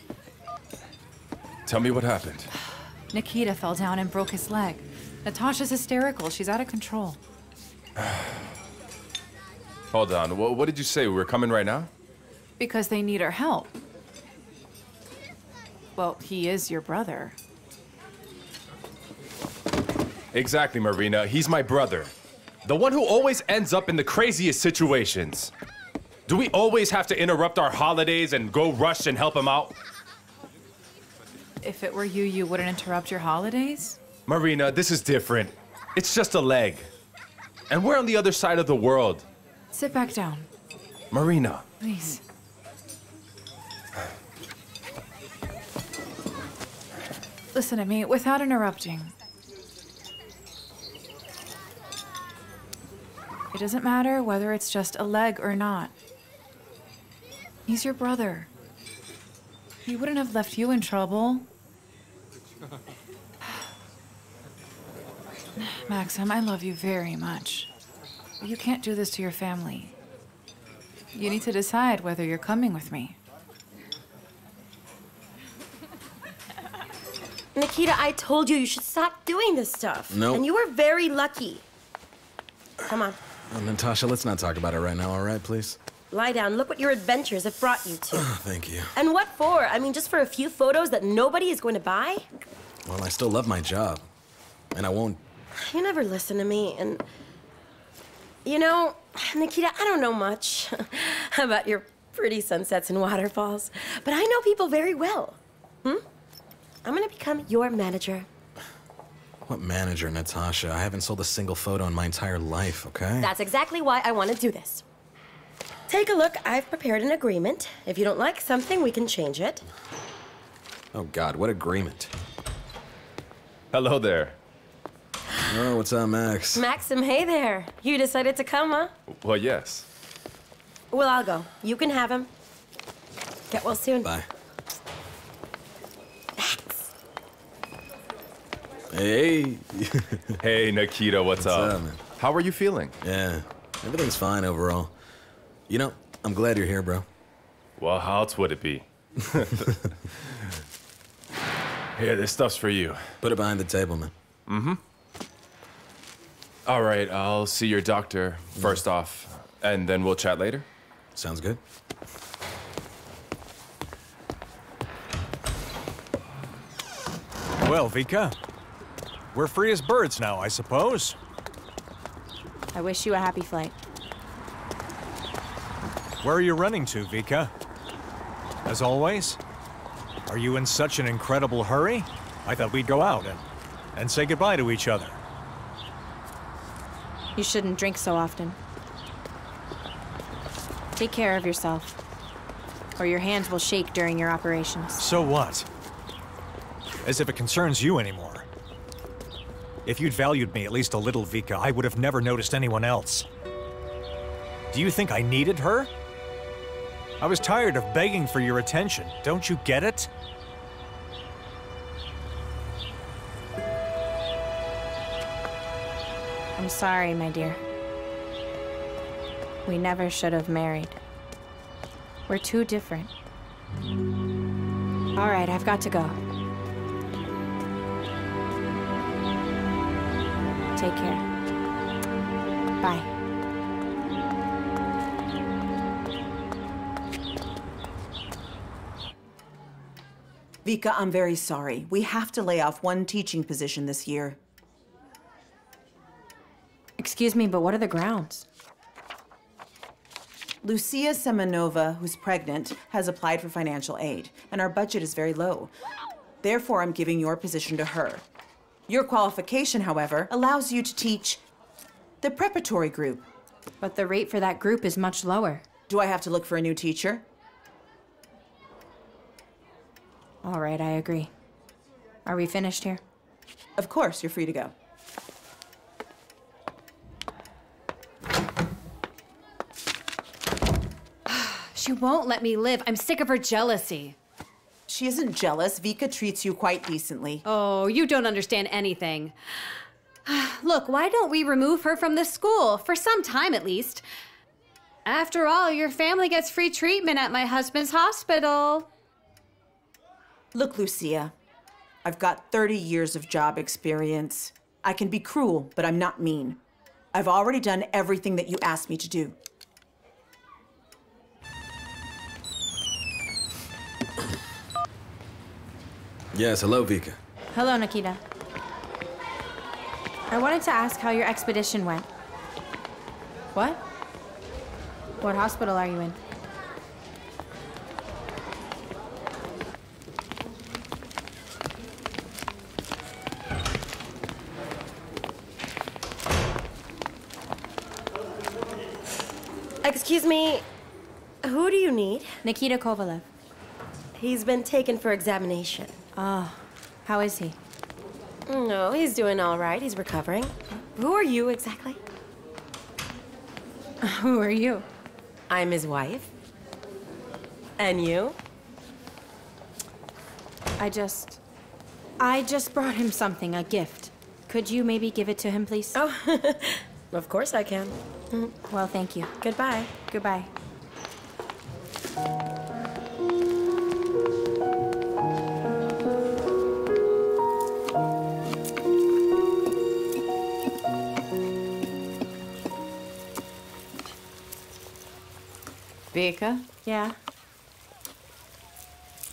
Tell me what happened. (sighs) Nikita fell down and broke his leg. Natasha's hysterical. She's out of control. (sighs) Hold on. What, what did you say? We're coming right now? Because they need our help. Well, he is your brother. Exactly, Marina. He's my brother. The one who always ends up in the craziest situations. Do we always have to interrupt our holidays and go rush and help him out? If it were you, you wouldn't interrupt your holidays? Marina, this is different. It's just a leg. And we're on the other side of the world. Sit back down, Marina, please. Listen to me without interrupting. It doesn't matter whether it's just a leg or not. He's your brother. He wouldn't have left you in trouble. (sighs) Maxim, I love you very much. You can't do this to your family. You need to decide whether you're coming with me. Nikita, I told you you should stop doing this stuff. Nope. And you were very lucky. Come on, Oh, Natasha, let's not talk about it right now, all right, please? lie down. Look what your adventures have brought you to. Thank you. and what for? I mean, just for a few photos that nobody is going to buy? Well, I still love my job. And I won't. You never listen to me, and. You know, Nikita, I don't know much (laughs) about your pretty sunsets and waterfalls, but I know people very well. Hmm? I'm gonna become your manager. What manager, Natasha? I haven't sold a single photo in my entire life, okay? That's exactly why I want to do this. Take a look. I've prepared an agreement. If you don't like something, we can change it. Oh, God, what agreement? hello there. Oh, what's up, Max? Maxim, hey there. You decided to come, huh? Well, yes. Well, I'll go. You can have him. Get well soon. Bye. Hey. (laughs) hey, Nikita, what's, What's up? up, man? How are you feeling? Yeah, everything's fine overall. You know, I'm glad you're here, bro. Well, how else would it be? (laughs) Here, this stuff's for you. Put it behind the table, man. Mm-hmm. All right, I'll see your doctor first off, and then we'll chat later. Sounds good. Well, Vika, we're free as birds now, I suppose. I wish you a happy flight. Where are you running to, Vika? As always? Are you in such an incredible hurry? I thought we'd go out and, and say goodbye to each other. You shouldn't drink so often. Take care of yourself, or your hands will shake during your operations. So what? As if it concerns you anymore. If you'd valued me at least a little, Vika, I would have never noticed anyone else. Do you think I needed her? I was tired of begging for your attention. Don't you get it? I'm sorry, my dear. We never should have married. We're too different. All right, I've got to go. Take care. Bye. Vika, I'm very sorry. We have to lay off one teaching position this year. Excuse me, but what are the grounds? Lucia Semenova, who's pregnant, has applied for financial aid, and our budget is very low. Therefore, I'm giving your position to her. Your qualification, however, allows you to teach the preparatory group. But the rate for that group is much lower. Do I have to look for a new teacher? All right, I agree. Are we finished here? Of course, you're free to go. (sighs) She won't let me live. I'm sick of her jealousy. She isn't jealous. Vika treats you quite decently. Oh, you don't understand anything. (sighs) Look, why don't we remove her from the school, for some time at least? After all, your family gets free treatment at my husband's hospital. Look, Lucia, I've got 30 years of job experience. I can be cruel, but I'm not mean. I've already done everything that you asked me to do. Yes, hello, Vika. Hello, Nikita. I wanted to ask how your expedition went. What? What hospital are you in? Excuse me, who do you need? Nikita Kovalev. He's been taken for examination. Oh, how is he? No, he's doing all right. He's recovering. Who are you exactly? (laughs) Who are you? I'm his wife. And you? I just. I just brought him something, a gift. Could you maybe give it to him, please? Oh, (laughs) of course I can. Well, thank you. Goodbye. Goodbye. Vika, Yeah?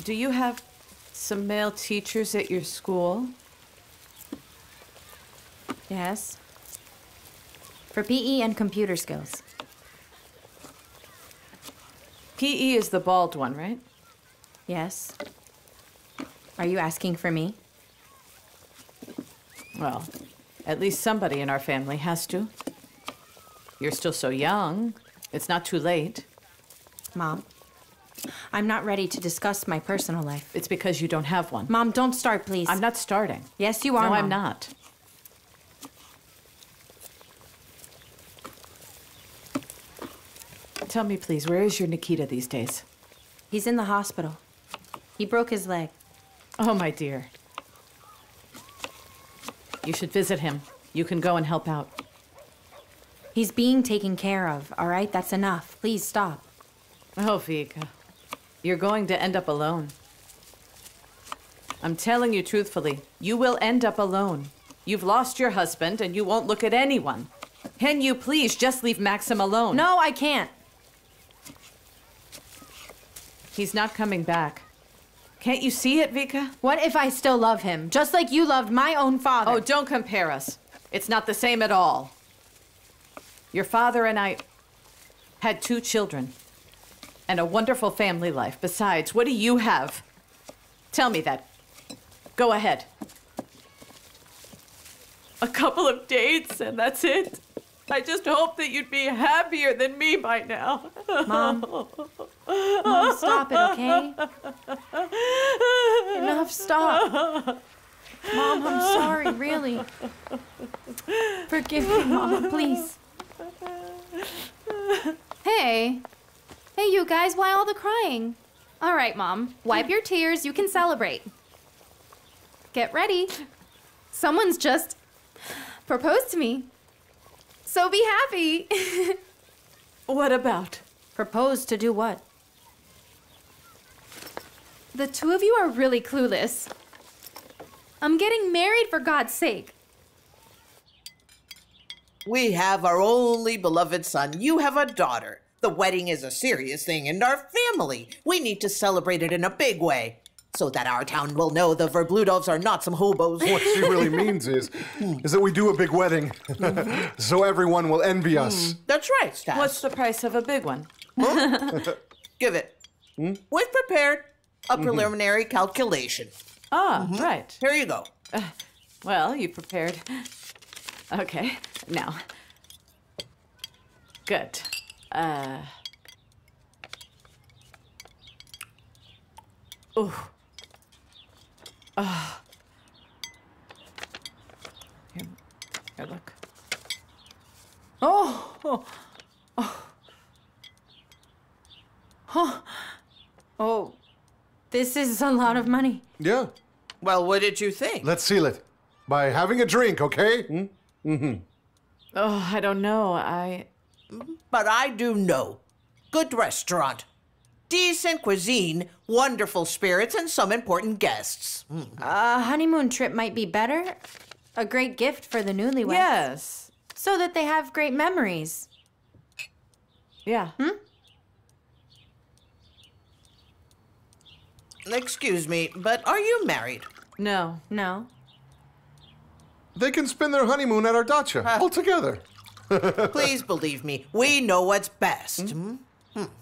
do you have some male teachers at your school? Yes. For PE and computer skills. PE is the bald one, right? Yes. Are you asking for me? Well, at least somebody in our family has to. You're still so young. It's not too late. Mom, I'm not ready to discuss my personal life. It's because you don't have one. Mom, don't start, please. I'm not starting. Yes, you are. No, I'm not. Tell me, please, where is your Nikita these days? He's in the hospital. He broke his leg. Oh, my dear. You should visit him. You can go and help out. He's being taken care of, all right? That's enough. Please stop. Oh, Vika. You're going to end up alone. I'm telling you truthfully, you will end up alone. You've lost your husband and you won't look at anyone. Can you please just leave Maxim alone? No, I can't. He's not coming back. Can't you see it, Vika? What if I still love him, just like you loved my own father? Oh, don't compare us. It's not the same at all. Your father and I had two children and a wonderful family life. Besides, what do you have? Tell me that. Go ahead. A couple of dates, and that's it. I just hope that you'd be happier than me by now. Mom. Mom, stop it, okay? Enough, stop. Mom, I'm sorry, really. Forgive me, Mama, please. Hey. Hey, you guys, why all the crying? All right, Mom. Wipe your tears. You can celebrate. Get ready. Someone's just proposed to me. So be happy. (laughs) what about? Proposed to do what? The two of you are really clueless. I'm getting married for God's sake. We have our only beloved son. You have a daughter. The wedding is a serious thing in our family. We need to celebrate it in a big way. So that our town will know the Verbludovs are not some hobos. What she really (laughs) means is, is that we do a big wedding, mm-hmm. so everyone will envy us. Mm, that's right, Stas. What's the price of a big one? (laughs) Give it. Hmm? We've prepared a mm-hmm. preliminary calculation. Ah, mm-hmm. right. Here you go. Uh, well, you prepared. (laughs) Okay, now. Good. Uh. Ooh. Ah. Here, here, look. Oh, oh, oh. Oh, oh, this is a lot of money. Yeah. Well, what did you think? Let's seal it by having a drink, okay? Mm-hmm. Oh, I don't know. I. But I do know. Good restaurant. Decent cuisine, wonderful spirits, and some important guests. Hmm. A honeymoon trip might be better. A great gift for the newlyweds. Yes. So that they have great memories. Yeah. Hmm? Excuse me, but are you married? No. No. They can spend their honeymoon at our dacha all together. Please believe me, we know what's best. hmm?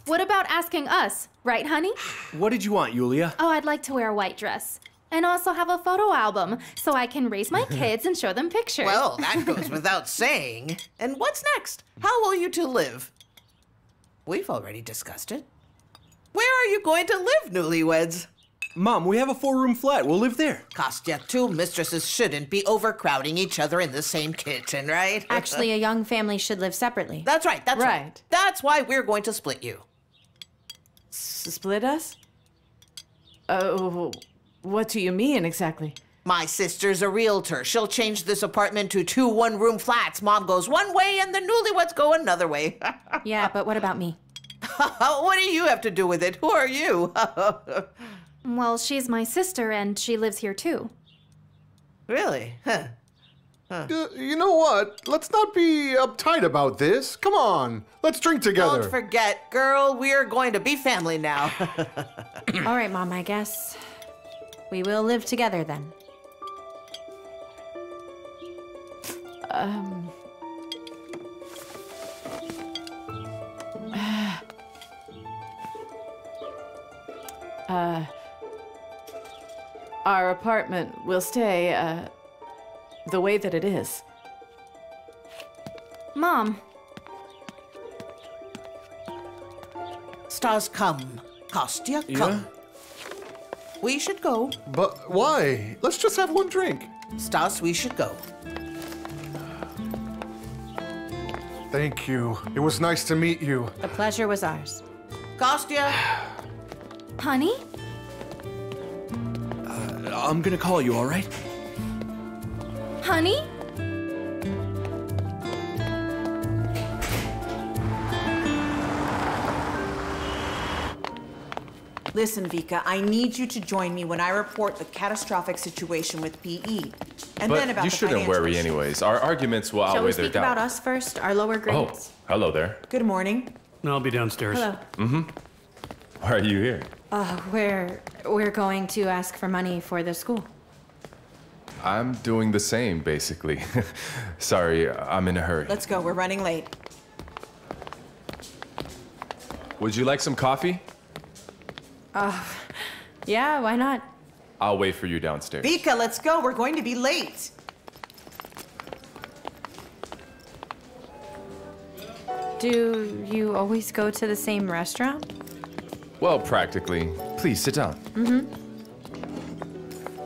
What about asking us, right, honey? What did you want, Yulia? Oh, I'd like to wear a white dress. And also have a photo album so I can raise my (laughs) kids and show them pictures. Well, that goes without (laughs) saying. And what's next? How will you two live? We've already discussed it. Where are you going to live, newlyweds? Mom, we have a four room flat. We'll live there. Kostya, two mistresses shouldn't be overcrowding each other in the same kitchen, right? (laughs) Actually, a young family should live separately. That's right, that's right. Right. That's why we're going to split you. S- split us? Oh, what do you mean exactly? My sister's a realtor. She'll change this apartment to two one room flats. Mom goes one way and the newlyweds go another way. (laughs) yeah, but what about me? (laughs) what do you have to do with it? Who are you? Well, she's my sister and she lives here too. really? Huh. Uh, you know what? Let's not be uptight about this. Come on, let's drink together. Don't forget, girl, we're going to be family now. (laughs) All right, Mom, I guess we will live together then. Um. (sighs) Uh, our apartment will stay uh, the way that it is. Mom, Stas, come. Kostya, come. We should go. But why? Let's just have one drink. Stas, we should go. Thank you. It was nice to meet you. The pleasure was ours. Kostya! honey? I'm gonna call you, all right? Honey? Listen, Vika, I need you to join me when I report the catastrophic situation with PE. And but then about you the shouldn't financial worry issues. anyways. Our arguments will Shall outweigh we their speak about us first? Our lower grades? oh, grades? hello there. Good morning. I'll be downstairs. Hello. Mm-hmm. Why are you here? Uh, we're we're going to ask for money for the school. I'm doing the same, basically. (laughs) Sorry, I'm in a hurry. Let's go. We're running late. Would you like some coffee? Uh, yeah, why not? I'll wait for you downstairs. Vika, let's go. We're going to be late. Do you always go to the same restaurant? Well, practically. Please sit down. Mm-hmm.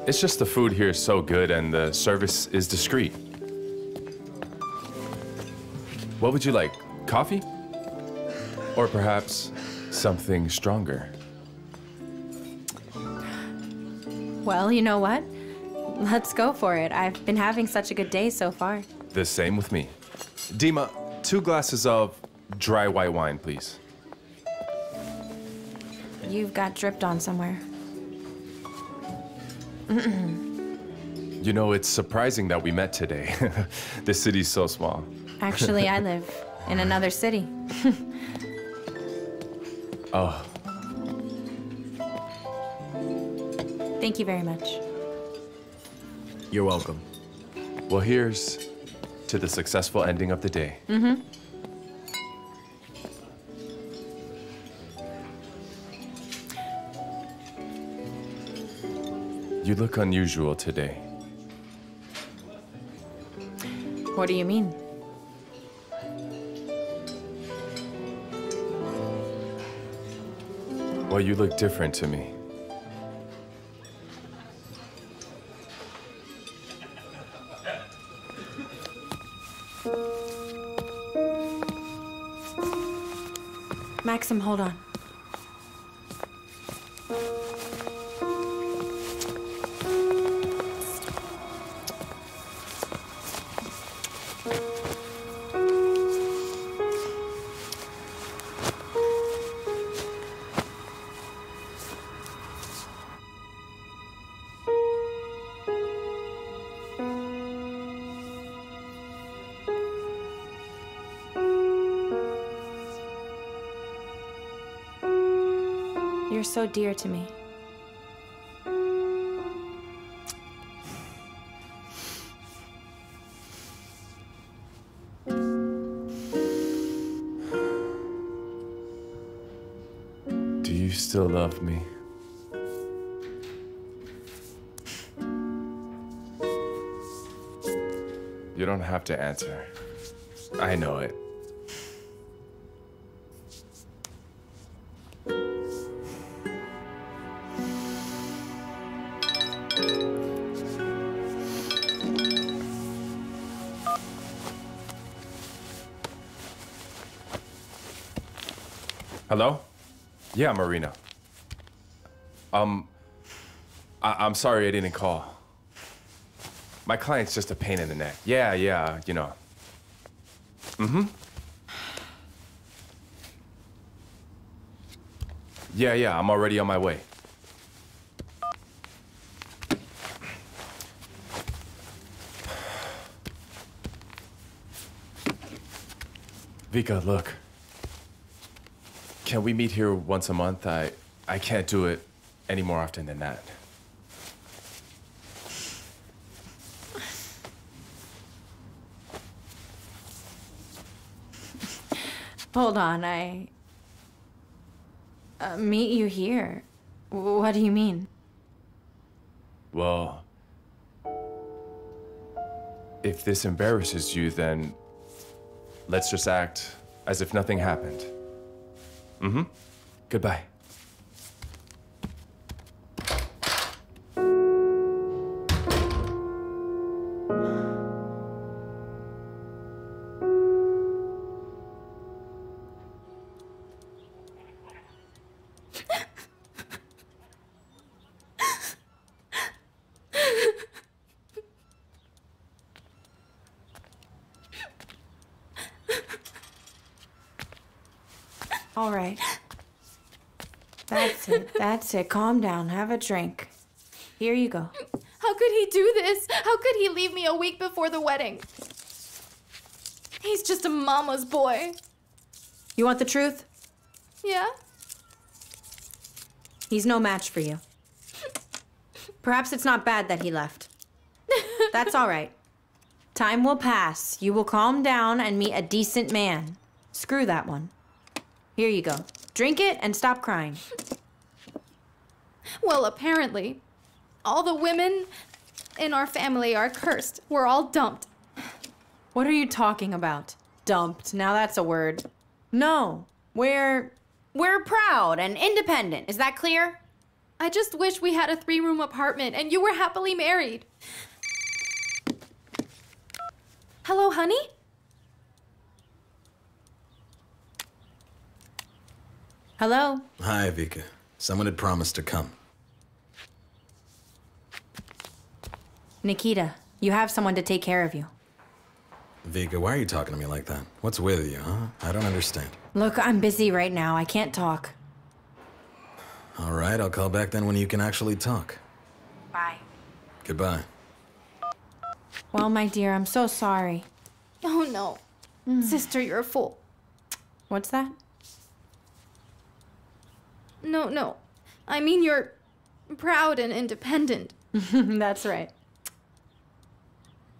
It's just the food here is so good and the service is discreet. What would you like? Coffee? Or perhaps something stronger? Well, you know what? Let's go for it. I've been having such a good day so far. The same with me. Dima, two glasses of dry white wine, please. You've got dripped on somewhere. You know, it's surprising that we met today. (laughs) the city's so small. Actually, I (laughs) live in another city. (laughs) Oh, Thank you very much. you're welcome. Well, here's to the successful ending of the day. Mm-hmm. You look unusual today. What do you mean? Well, you look different to me. Maxim, hold on. You're so dear to me. Do you still love me? You don't have to answer. I know it. Yeah, Marina. Um, I- I'm sorry I didn't call. My client's just a pain in the neck. Yeah, yeah, you know. Mm-hmm. Yeah, yeah, I'm already on my way. Vika, look. Can we meet here once a month? I I can't do it any more often than that. Hold on, I. Uh, meet you here. W- What do you mean? Well, if this embarrasses you, then let's just act as if nothing happened. Mm-hmm. Goodbye. That's it. Calm down. Have a drink. Here you go. How could he do this? How could he leave me a week before the wedding? He's just a mama's boy. You want the truth? Yeah? He's no match for you. Perhaps it's not bad that he left. (laughs) That's all right. Time will pass. You will calm down and meet a decent man. Screw that one. Here you go. Drink it and stop crying. Well, apparently, all the women in our family are cursed. We're all dumped. What are you talking about? Dumped. Now that's a word. No. We're we're proud and independent. Is that clear? I just wish we had a three room apartment and you were happily married. Hello, honey? Hello? Hi, Vika. Someone had promised to come. Nikita, you have someone to take care of you. Vika, why are you talking to me like that? What's with you, huh? I don't understand. Look, I'm busy right now. I can't talk. All right, I'll call back then when you can actually talk. Bye. Goodbye. Well, my dear, I'm so sorry. Oh no. Mm. Sister, you're a fool. What's that? No, no. I mean, you're proud and independent. (laughs) That's right.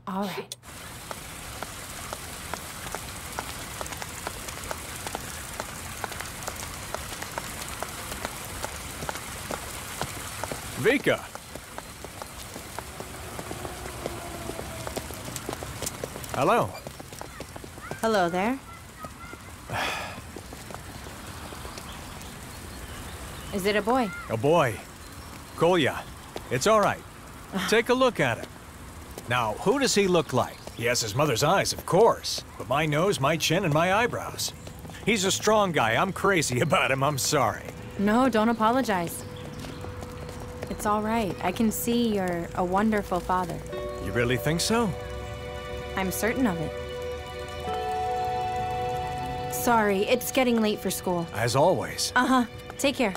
All right. Vika! Hello. Hello there. (sighs) Is it a boy? A boy. Kolya. It's all right. Take a look at him. Now, who does he look like? He has his mother's eyes, of course, but my nose, my chin, and my eyebrows. He's a strong guy. I'm crazy (laughs) about him. I'm sorry. No, don't apologize. It's all right. I can see you're a wonderful father. You really think so? I'm certain of it. Sorry, it's getting late for school. As always. Uh huh. Take care.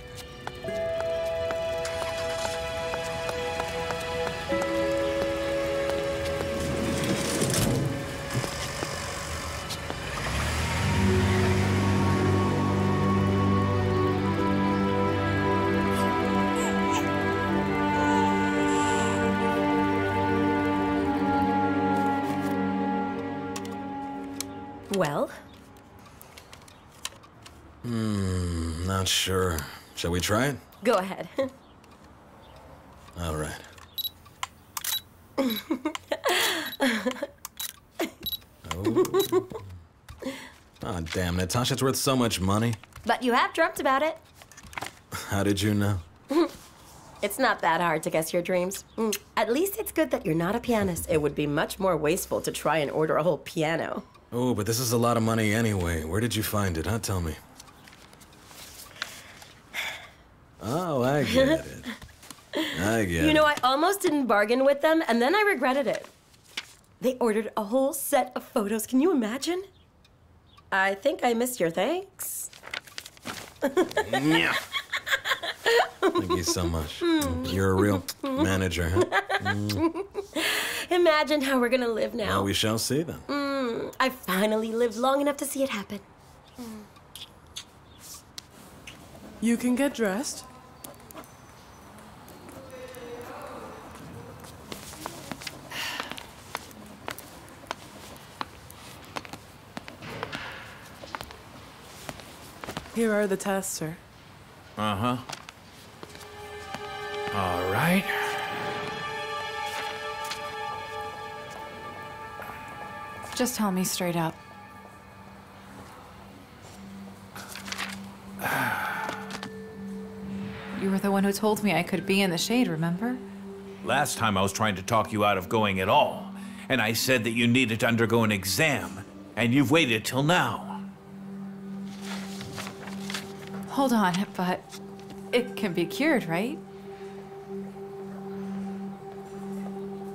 Shall we try it? Go ahead. All right. Oh. (laughs) oh, damn, Natasha's worth so much money. but you have dreamt about it. How did you know? (laughs) It's not that hard to guess your dreams. Mm, At least it's good that you're not a pianist. It would be much more wasteful to try and order a whole piano. Oh, but this is a lot of money anyway. Where did you find it, huh? Tell me. Oh, I get it. I get it. You it. know, I almost didn't bargain with them, and then I regretted it. They ordered a whole set of photos. Can you imagine? I think I missed your thanks. Yeah. Thank you so much. You're a real manager, huh? Mm. (laughs) Imagine how we're gonna live now. Well, we shall see then. Mm, I finally lived long enough to see it happen. You can get dressed. Here are the tests, sir. Uh huh. All right. Just tell me straight up. You were the one who told me I could be in the shade, remember? Last time I was trying to talk you out of going at all, and I said that you needed to undergo an exam, and you've waited till now. Hold on, but it can be cured, right?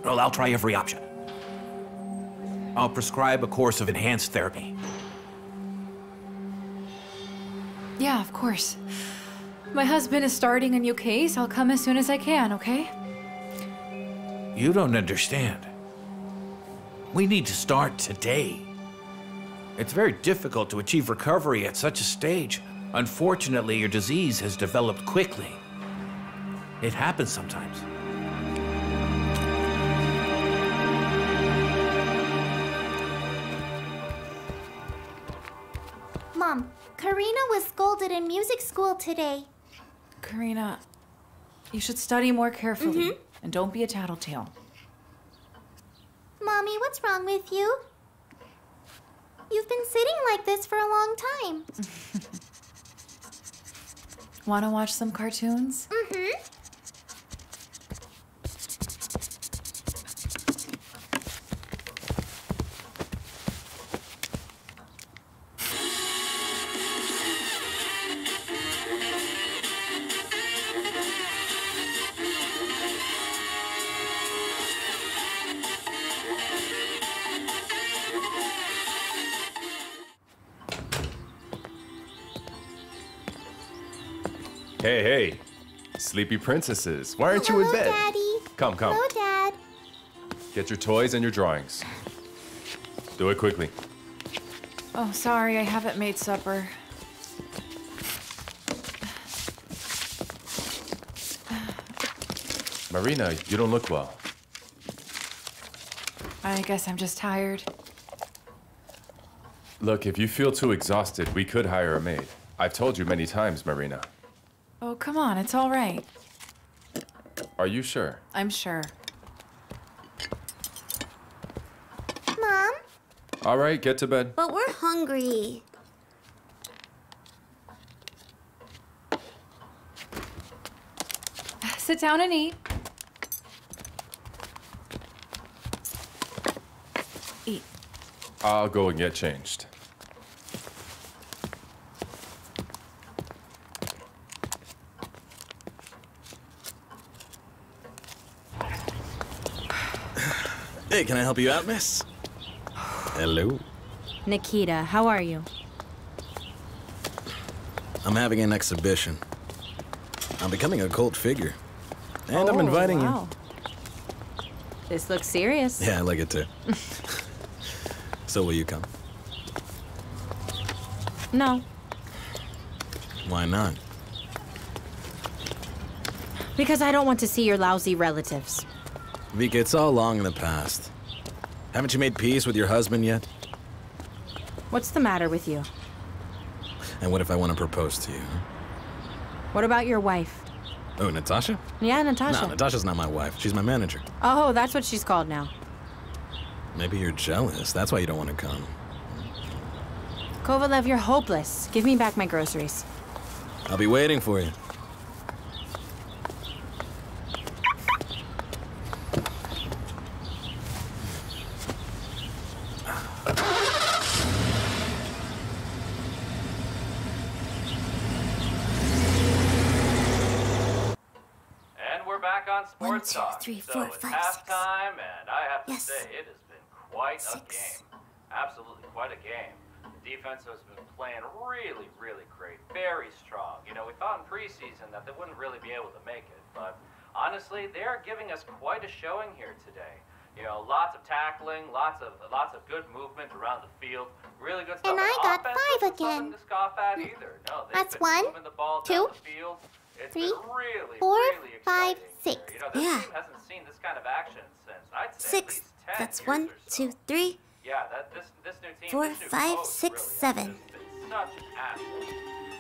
Well, I'll try every option. I'll prescribe a course of enhanced therapy. Yeah, of course. My husband is starting a new case. I'll come as soon as I can, okay? You don't understand. We need to start today. It's very difficult to achieve recovery at such a stage. Unfortunately, your disease has developed quickly. It happens sometimes. Mom, Karina was scolded in music school today. Karina, you should study more carefully. Mm-hmm. And don't be a tattletale. Mommy, what's wrong with you? You've been sitting like this for a long time. (laughs) Want to watch some cartoons? Mm-hmm. Hey, hey. Sleepy princesses. Why aren't you in bed? Daddy. Come, come. Hello, Dad. Get your toys and your drawings. Do it quickly. Oh, sorry, I haven't made supper. Marina, you don't look well. I guess I'm just tired. Look, if you feel too exhausted, we could hire a maid. I've told you many times, Marina. Come on, it's all right. Are you sure? I'm sure. Mom, All right, get to bed. but we're hungry. Sit down and eat. Eat. I'll go and get changed. Hey, can I help you out, miss? Hello. Nikita, how are you? I'm having an exhibition. I'm becoming a cult figure. And I'm Oh, inviting wow. This looks serious. Yeah, I like it too. (laughs) so will you come? No, Why not? because I don't want to see your lousy relatives. Vika, it's all long in the past. Haven't you made peace with your husband yet? What's the matter with you? And what if I want to propose to you? What about your wife? Oh, Natasha? Yeah, Natasha. No, Natasha's not my wife. She's my manager. Oh, that's what she's called now. Maybe you're jealous. That's why you don't want to come. Kovalev, you're hopeless. Give me back my groceries. I'll be waiting for you. And we're back on Sports two, Talk. three, so four, it's five, halftime, and I have to Yes. say it has been quite a game. Absolutely quite a game. The defense has been playing really, really great, very strong. You know, we thought in preseason that they wouldn't really be able to make it, but honestly, they are giving us quite a showing here today. You know, lots of tackling, lots of lots of good movement around the field, really good stuff. And I got five again. something to scoff at mm, either. No, they've one, the ball two, down the field. It's three, really, four, really five, six. You know, this Yeah. team hasn't seen this kind of action since I'd say Six. at least 10 That's one, two, three, Yeah, that this this new team, four, this five, coach six, really seven. such an asset.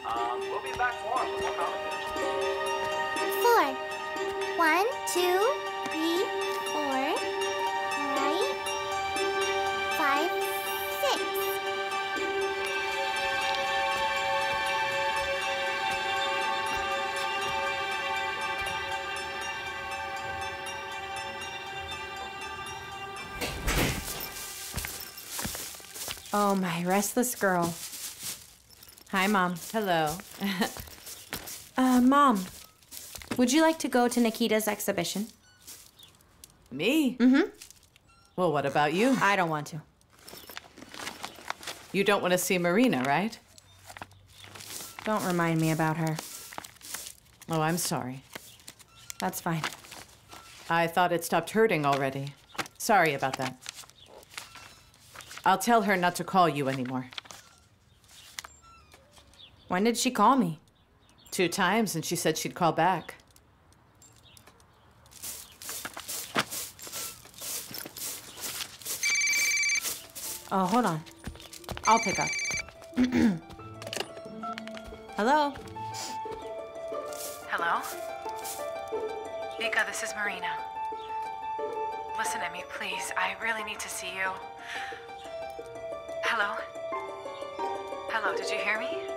Um, we'll be back more commentary. four. One, two, three, four, right, five, six. Oh, my restless girl. Hi, Mom. Hello. (laughs) uh, Mom, would you like to go to Nikita's exhibition? Me? Mm-hmm. Well, what about you? I don't want to. You don't want to see Marina, right? Don't remind me about her. Oh, I'm sorry. That's fine. I thought it stopped hurting already. Sorry about that. I'll tell her not to call you anymore. When did she call me? Two times, and she said she'd call back. Oh, hold on. I'll pick up. (clears throat) Hello? Hello? Vika, this is Marina. Listen to me, please. I really need to see you. Hello? Hello, did you hear me?